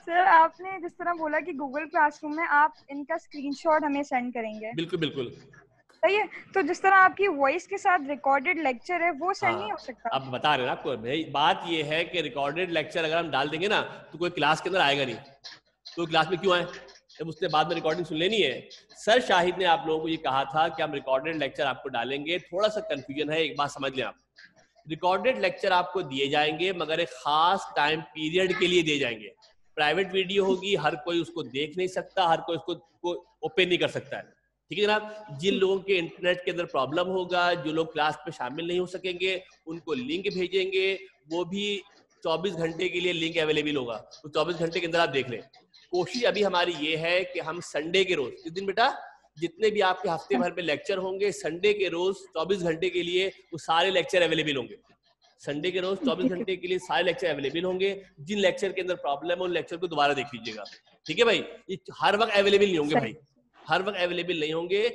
सर आपने जिस तरह बोला कि गूगल क्लासरूम में आप इनका स्क्रीनशॉट हमें सेंड करेंगे। बिल्कुल बिल्कुल। सही है? तो जिस तरह आपकी वॉइस के साथ रिकॉर्डेड लेक्चर है वो सेंड हाँ, नहीं हो सकता? अब बता रहे हैं ना आपको भाई बात ये है कि रिकॉर्डेड लेक्चर अगर हम डाल देंगे ना तो कोई क्लास के अंदर आएगा नहीं। तो क्लास में क्यों आए? जब उसने बाद में रिकॉर्डिंग सुन लेनी है। सर शाहिद ने आप लोगों को ये कहा था कि हम रिकॉर्डेड लेक्चर आपको डालेंगे। थोड़ा सा कंफ्यूजन है, एक बात समझ लें आप। रिकॉर्डेड लेक्चर आपको दिए जाएँगे, मगर एक खास टाइम पीरियड के लिए दिए जाएँगे। प्राइवेट वीडियो होगी, हर कोई उसको देख नहीं सकता, हर कोई उसको ओपन नहीं कर सकता है। ठीक है जनाब? जिन लोगों के इंटरनेट के अंदर प्रॉब्लम होगा, जो लोग क्लास में शामिल नहीं हो सकेंगे, उनको लिंक भेजेंगे। वो भी 24 घंटे के लिए लिंक अवेलेबल होगा। तो 24 घंटे के अंदर आप देख लें। कोशिश अभी हमारी ये है कि हम संडे के रोज इस दिन बेटा जितने भी आपके हफ़्ते भर में लेक्चर होंगे संडे के रोज 24 घंटे के लिए वो सारे लेक्चर अवेलेबल होंगे। संडे के रोज 24 घंटे के लिए सारे लेक्चर अवेलेबल होंगे। जिन लेक्चर के अंदर प्रॉब्लम है उन लेक्चर को दोबारा देख लीजिएगा। ठीक है भाई? ये हर वक्त अवेलेबल नहीं होंगे भाई। हर वक्त अवेलेबल नहीं होंगे।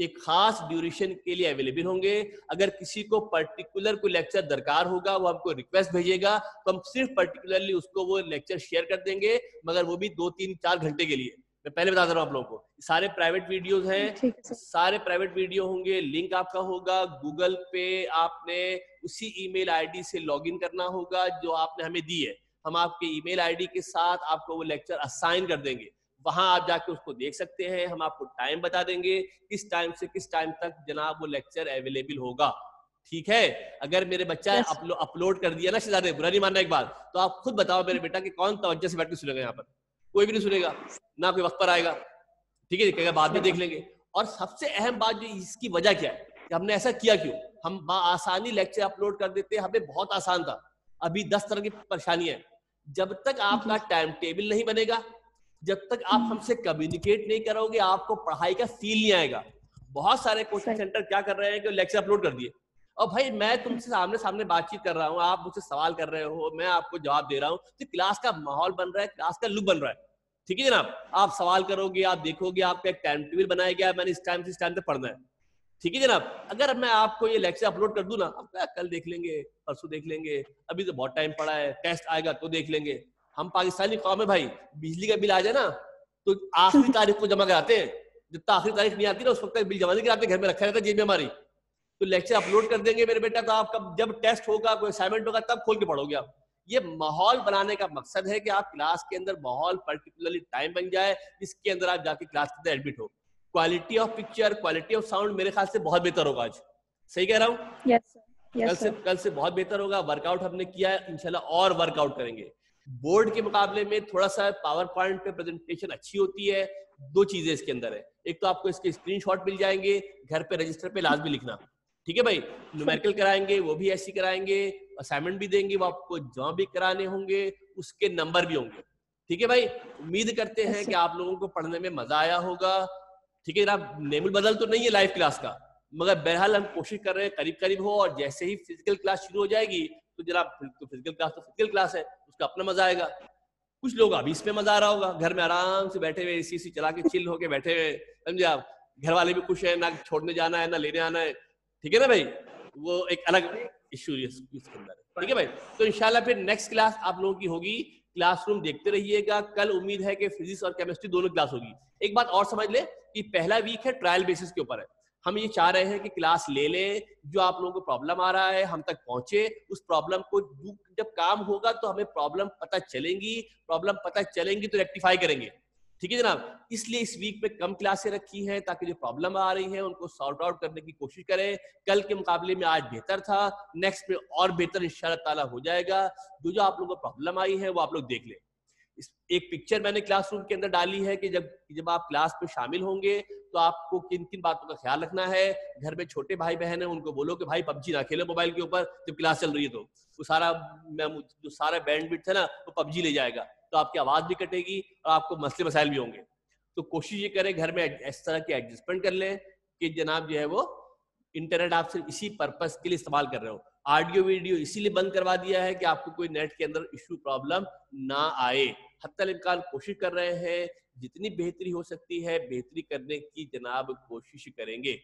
एक खास ड्यूरेशन के लिए अवेलेबल होंगे। अगर किसी को पर्टिकुलर कोई लेक्चर दरकार होगा वो हमको रिक्वेस्ट भेजेगा तो हम सिर्फ़ पर्टिकुलरली उसको वो लेक्चर शेयर कर देंगे मगर वो भी दो तीन चार घंटे के लिए। मैं पहले बता दे रहा हूँ आप लोगों को। सारे प्राइवेट वीडियोस हैं। सारे। प्राइवेट वीडियो होंगे। लिंक आपका होगा। गूगल पे आपने उसी ईमेल आईडी से लॉगिन करना होगा जो आपने हमें दी है। हम आपके ईमेल आईडी के साथ आपको वो लेक्चर असाइन कर देंगे। वहाँ आप जाके उसको देख सकते हैं हम आपको टाइम बता देंगे किस टाइम से किस टाइम तक जनाब वो लेक्चर अवेलेबल होगा। ठीक है? अगर मेरे बच्चा Yes. अपलो, अपलोड कर दिया ना शहजादे बुरा नहीं मानना एक बात तो आप खुद बताओ मेरे बेटा कि कौन तवज्जो से बैठ के सुनेगा यहाँ पर? कोई भी नहीं सुनेगा ना कोई वक्त पर आएगा। ठीक है कहेगा बाद में देख लेंगे। और सबसे अहम बात जो इसकी वजह क्या है कि हमने ऐसा किया क्यों? हम आसानी लेक्चर अपलोड कर देते हमें बहुत आसान था। अभी दस तरह की परेशानियाँ हैं। जब तक आपका टाइम टेबल नहीं बनेगा जब तक आप हमसे कम्युनिकेट नहीं करोगे आपको पढ़ाई का फील नहीं आएगा। बहुत सारे कोचिंग सेंटर क्या कर रहे हैं कि लेक्चर अपलोड कर दिए। और भाई मैं तुमसे सामने सामने बातचीत कर रहा हूँ आप मुझसे सवाल कर रहे हो मैं आपको जवाब दे रहा हूँ। तो क्लास का माहौल बन रहा है क्लास का लुक बन रहा है। ठीक है जनाब? आप सवाल करोगे आप देखोगे आपका एक टाइम टेबल बनाया गया मैंने इस टाइम से इस टाइम तक पढ़ना है। ठीक है जनाब? अगर मैं आपको ये लेक्चर अपलोड कर दूँ ना आप कल देख लेंगे परसों देख लेंगे अभी तो बहुत टाइम पड़ा है टेस्ट आएगा तो देख लेंगे। हम पाकिस्तानी कौम है भाई बिजली का बिल आ जाए ना तो आखिरी तारीख को जमा कराते हैं। जब तक आखिरी तारीख नहीं आती ना उस वक्त बिल जमा नहीं कराते घर में रखा रहता है जेब में हमारी। तो लेक्चर अपलोड कर देंगे मेरे बेटा तो आपका जब टेस्ट होगा कोई असाइनमेंट होगा तब खोल के पढ़ोगे आप। ये माहौल बनाने का मकसद है कि आप क्लास के अंदर माहौल पर्टिकुलरली टाइम बन जाए जिसके अंदर आप जाके क्लास के अंदर एडमिट हो। Quality of picture quality of sound मेरे ख्याल से बहुत बेहतर होगा आज। सही कह रहा हूँ? यस सर कल से कल से बहुत बेहतर होगा। वर्कआउट हमने किया है इंशाल्लाह और वर्कआउट करेंगे। बोर्ड के मुकाबले में थोड़ा सा पावर पॉइंट पे प्रेजेंटेशन अच्छी होती है। दो चीज़ें इसके अंदर है। एक तो आपको इसके स्क्रीनशॉट मिल जाएँगे, घर पे रजिस्टर पे लाजमी लिखना। ठीक है भाई? न्यूमेरिकल कराएँगे, वो भी ऐसी कराएँगे। असाइनमेंट भी देंगे, वो आपको जमा भी कराने होंगे, उसके नंबर भी होंगे। ठीक है भाई? उम्मीद करते हैं कि आप लोगों को पढ़ने में मज़ा आया होगा। ठीक है नेमुल बदल तो नहीं है लाइव क्लास का। मगर बहरहाल हम कोशिश कर रहे हैं करीब करीब हो और जैसे ही फ़िज़िकल क्लास शुरू हो जाएगी तो जनाब तो फ़िज़िकल क्लास तो फ़िज़िकल क्लास है, उसका अपना मज़ा आएगा। कुछ लोग अभी इसमें मज़ा आ रहा होगा, घर में आराम से बैठे हुए एसी सी चला के चिल होके बैठे हुए, समझे आप? घर वाले भी खुश है, ना छोड़ने जाना है, ना लेने आना है। ठीक है ना भाई? वो एक अलग इशू इसके अंदर। ठीक है भाई? तो इनशाला फिर नेक्स्ट क्लास आप लोगों की होगी। क्लासरूम देखते रहिएगा। कल उम्मीद है कि फिजिक्स और केमिस्ट्री दोनों क्लास होगी। एक बात और समझ ले कि पहला वीक है ट्रायल बेसिस के ऊपर है। हम ये चाह रहे हैं कि क्लास ले लें, जो आप लोगों को प्रॉब्लम आ रहा है, हम तक पहुँचे। उस प्रॉब्लम को जब काम होगा तो हमें प्रॉब्लम पता चलेंगी। प्रॉब्लम पता चलेंगी तो रेक्टिफाई करेंगे। ठीक है जनाब? इसलिए इस वीक में कम क्लासें रखी हैं ताकि जो प्रॉब्लम आ रही है, उनको सॉर्ट आउट करने की कोशिश करें। कल के मुकाबले में आज बेहतर था। नेक्स्ट में और बेहतर, इंशाल्लाह ताला हो जाएगा। जो जो आप लोगों को प्रॉब्लम आई है, वो आप लोग देख लें। एक पिक्चर मैंने क्लासरूम के अंदर डाली है कि जब जब आप क्लास में शामिल होंगे तो आपको किन किन बातों का ख्याल रखना है? घर में छोटे भाई बहन है, उनको बोलो कि, भाई, पबजी ना खेलो मोबाइल के ऊपर, जब क्लास चल रही है तो। वो सारा जो सारा बैंड बिट है ना, वो पबजी ले जाएगा। तो आपकी आवाज़ भी कटेगी और आपको मसले मसाइल भी होंगे। तो कोशिश ये करें घर में इस तरह की एडजस्टमेंट कर लें कि जनाब जो है वो इंटरनेट आप सिर्फ़ इसी पर्पज के लिए इस्तेमाल कर रहे हो। ऑडियो वीडियो इसीलिए बंद करवा दिया है कि आपको कोई नेट के अंदर इशू प्रॉब्लम ना आए। हत्या इम्कान कोशिश कर रहे हैं, जितनी बेहतरी हो सकती है, बेहतरी करने की जनाब कोशिश करेंगे।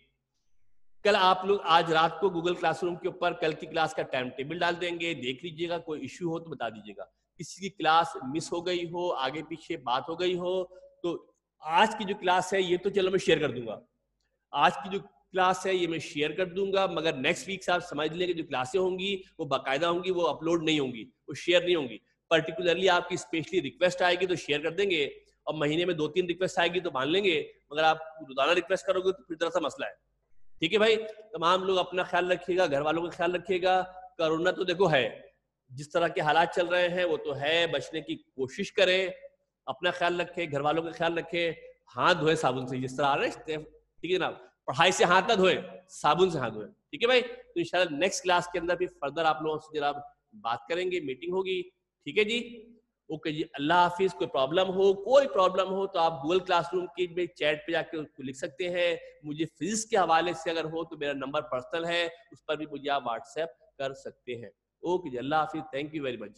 कल आप लोग आज रात को गूगल क्लासरूम के ऊपर कल की क्लास का टाइम टेबल डाल देंगे, देख लीजिएगा, कोई इश्यू हो तो बता दीजिएगा। किसी की क्लास मिस हो गई हो, आगे पीछे बात हो गई हो तो आज की जो क्लास है, ये तो चलो मैं शेयर कर दूँगा। आज की जो क्लास है, ये मैं शेयर कर दूँगा, मगर नेक्स्ट वीक से आप समझ लेंगे जो क्लासें होंगी, वो बाकायदा होंगी, वो अपलोड नहीं होंगी, वो शेयर नहीं होंगी। पर्टिकुलरली आपकी स्पेशली रिक्वेस्ट आएगी तो शेयर कर देंगे, और महीने में दो तीन रिक्वेस्ट आएगी तो मान लेंगे, मगर आप रोज़ाना रिक्वेस्ट करोगे तो फिर तरह सा मसला है। ठीक है भाई? तमाम लोग अपना ख्याल रखिएगा घर वालों का ख्याल रखिएगा। कोरोना तो देखो है, जिस तरह के हालात चल रहे हैं वो तो है, बचने की कोशिश करें, अपना ख्याल रखें घर वालों का ख्याल रखें। हाथ धोए, साबुन से, जिस तरह आ रहे हैं ठीक है जनाब पढ़ाई से हाथ ना धोए, साबुन से हाथ धोए। ठीक है भाई? तो इंशाल्लाह नेक्स्ट क्लास के अंदर भी फर्दर आप लोगों से जनाब बात करेंगे मीटिंग होगी। ठीक है जी? ओके जी, अल्लाह हाफिज, कोई प्रॉब्लम हो, कोई प्रॉब्लम हो तो आप गूगल क्लासरूम के में चैट पे जाके उसको लिख सकते हैं। मुझे फिजिक्स के हवाले से अगर हो तो मेरा नंबर पर्सनल है, उस पर भी मुझे आप व्हाट्सएप कर सकते हैं। ओके जी, अल्लाह हाफिज थैंक यू वेरी मच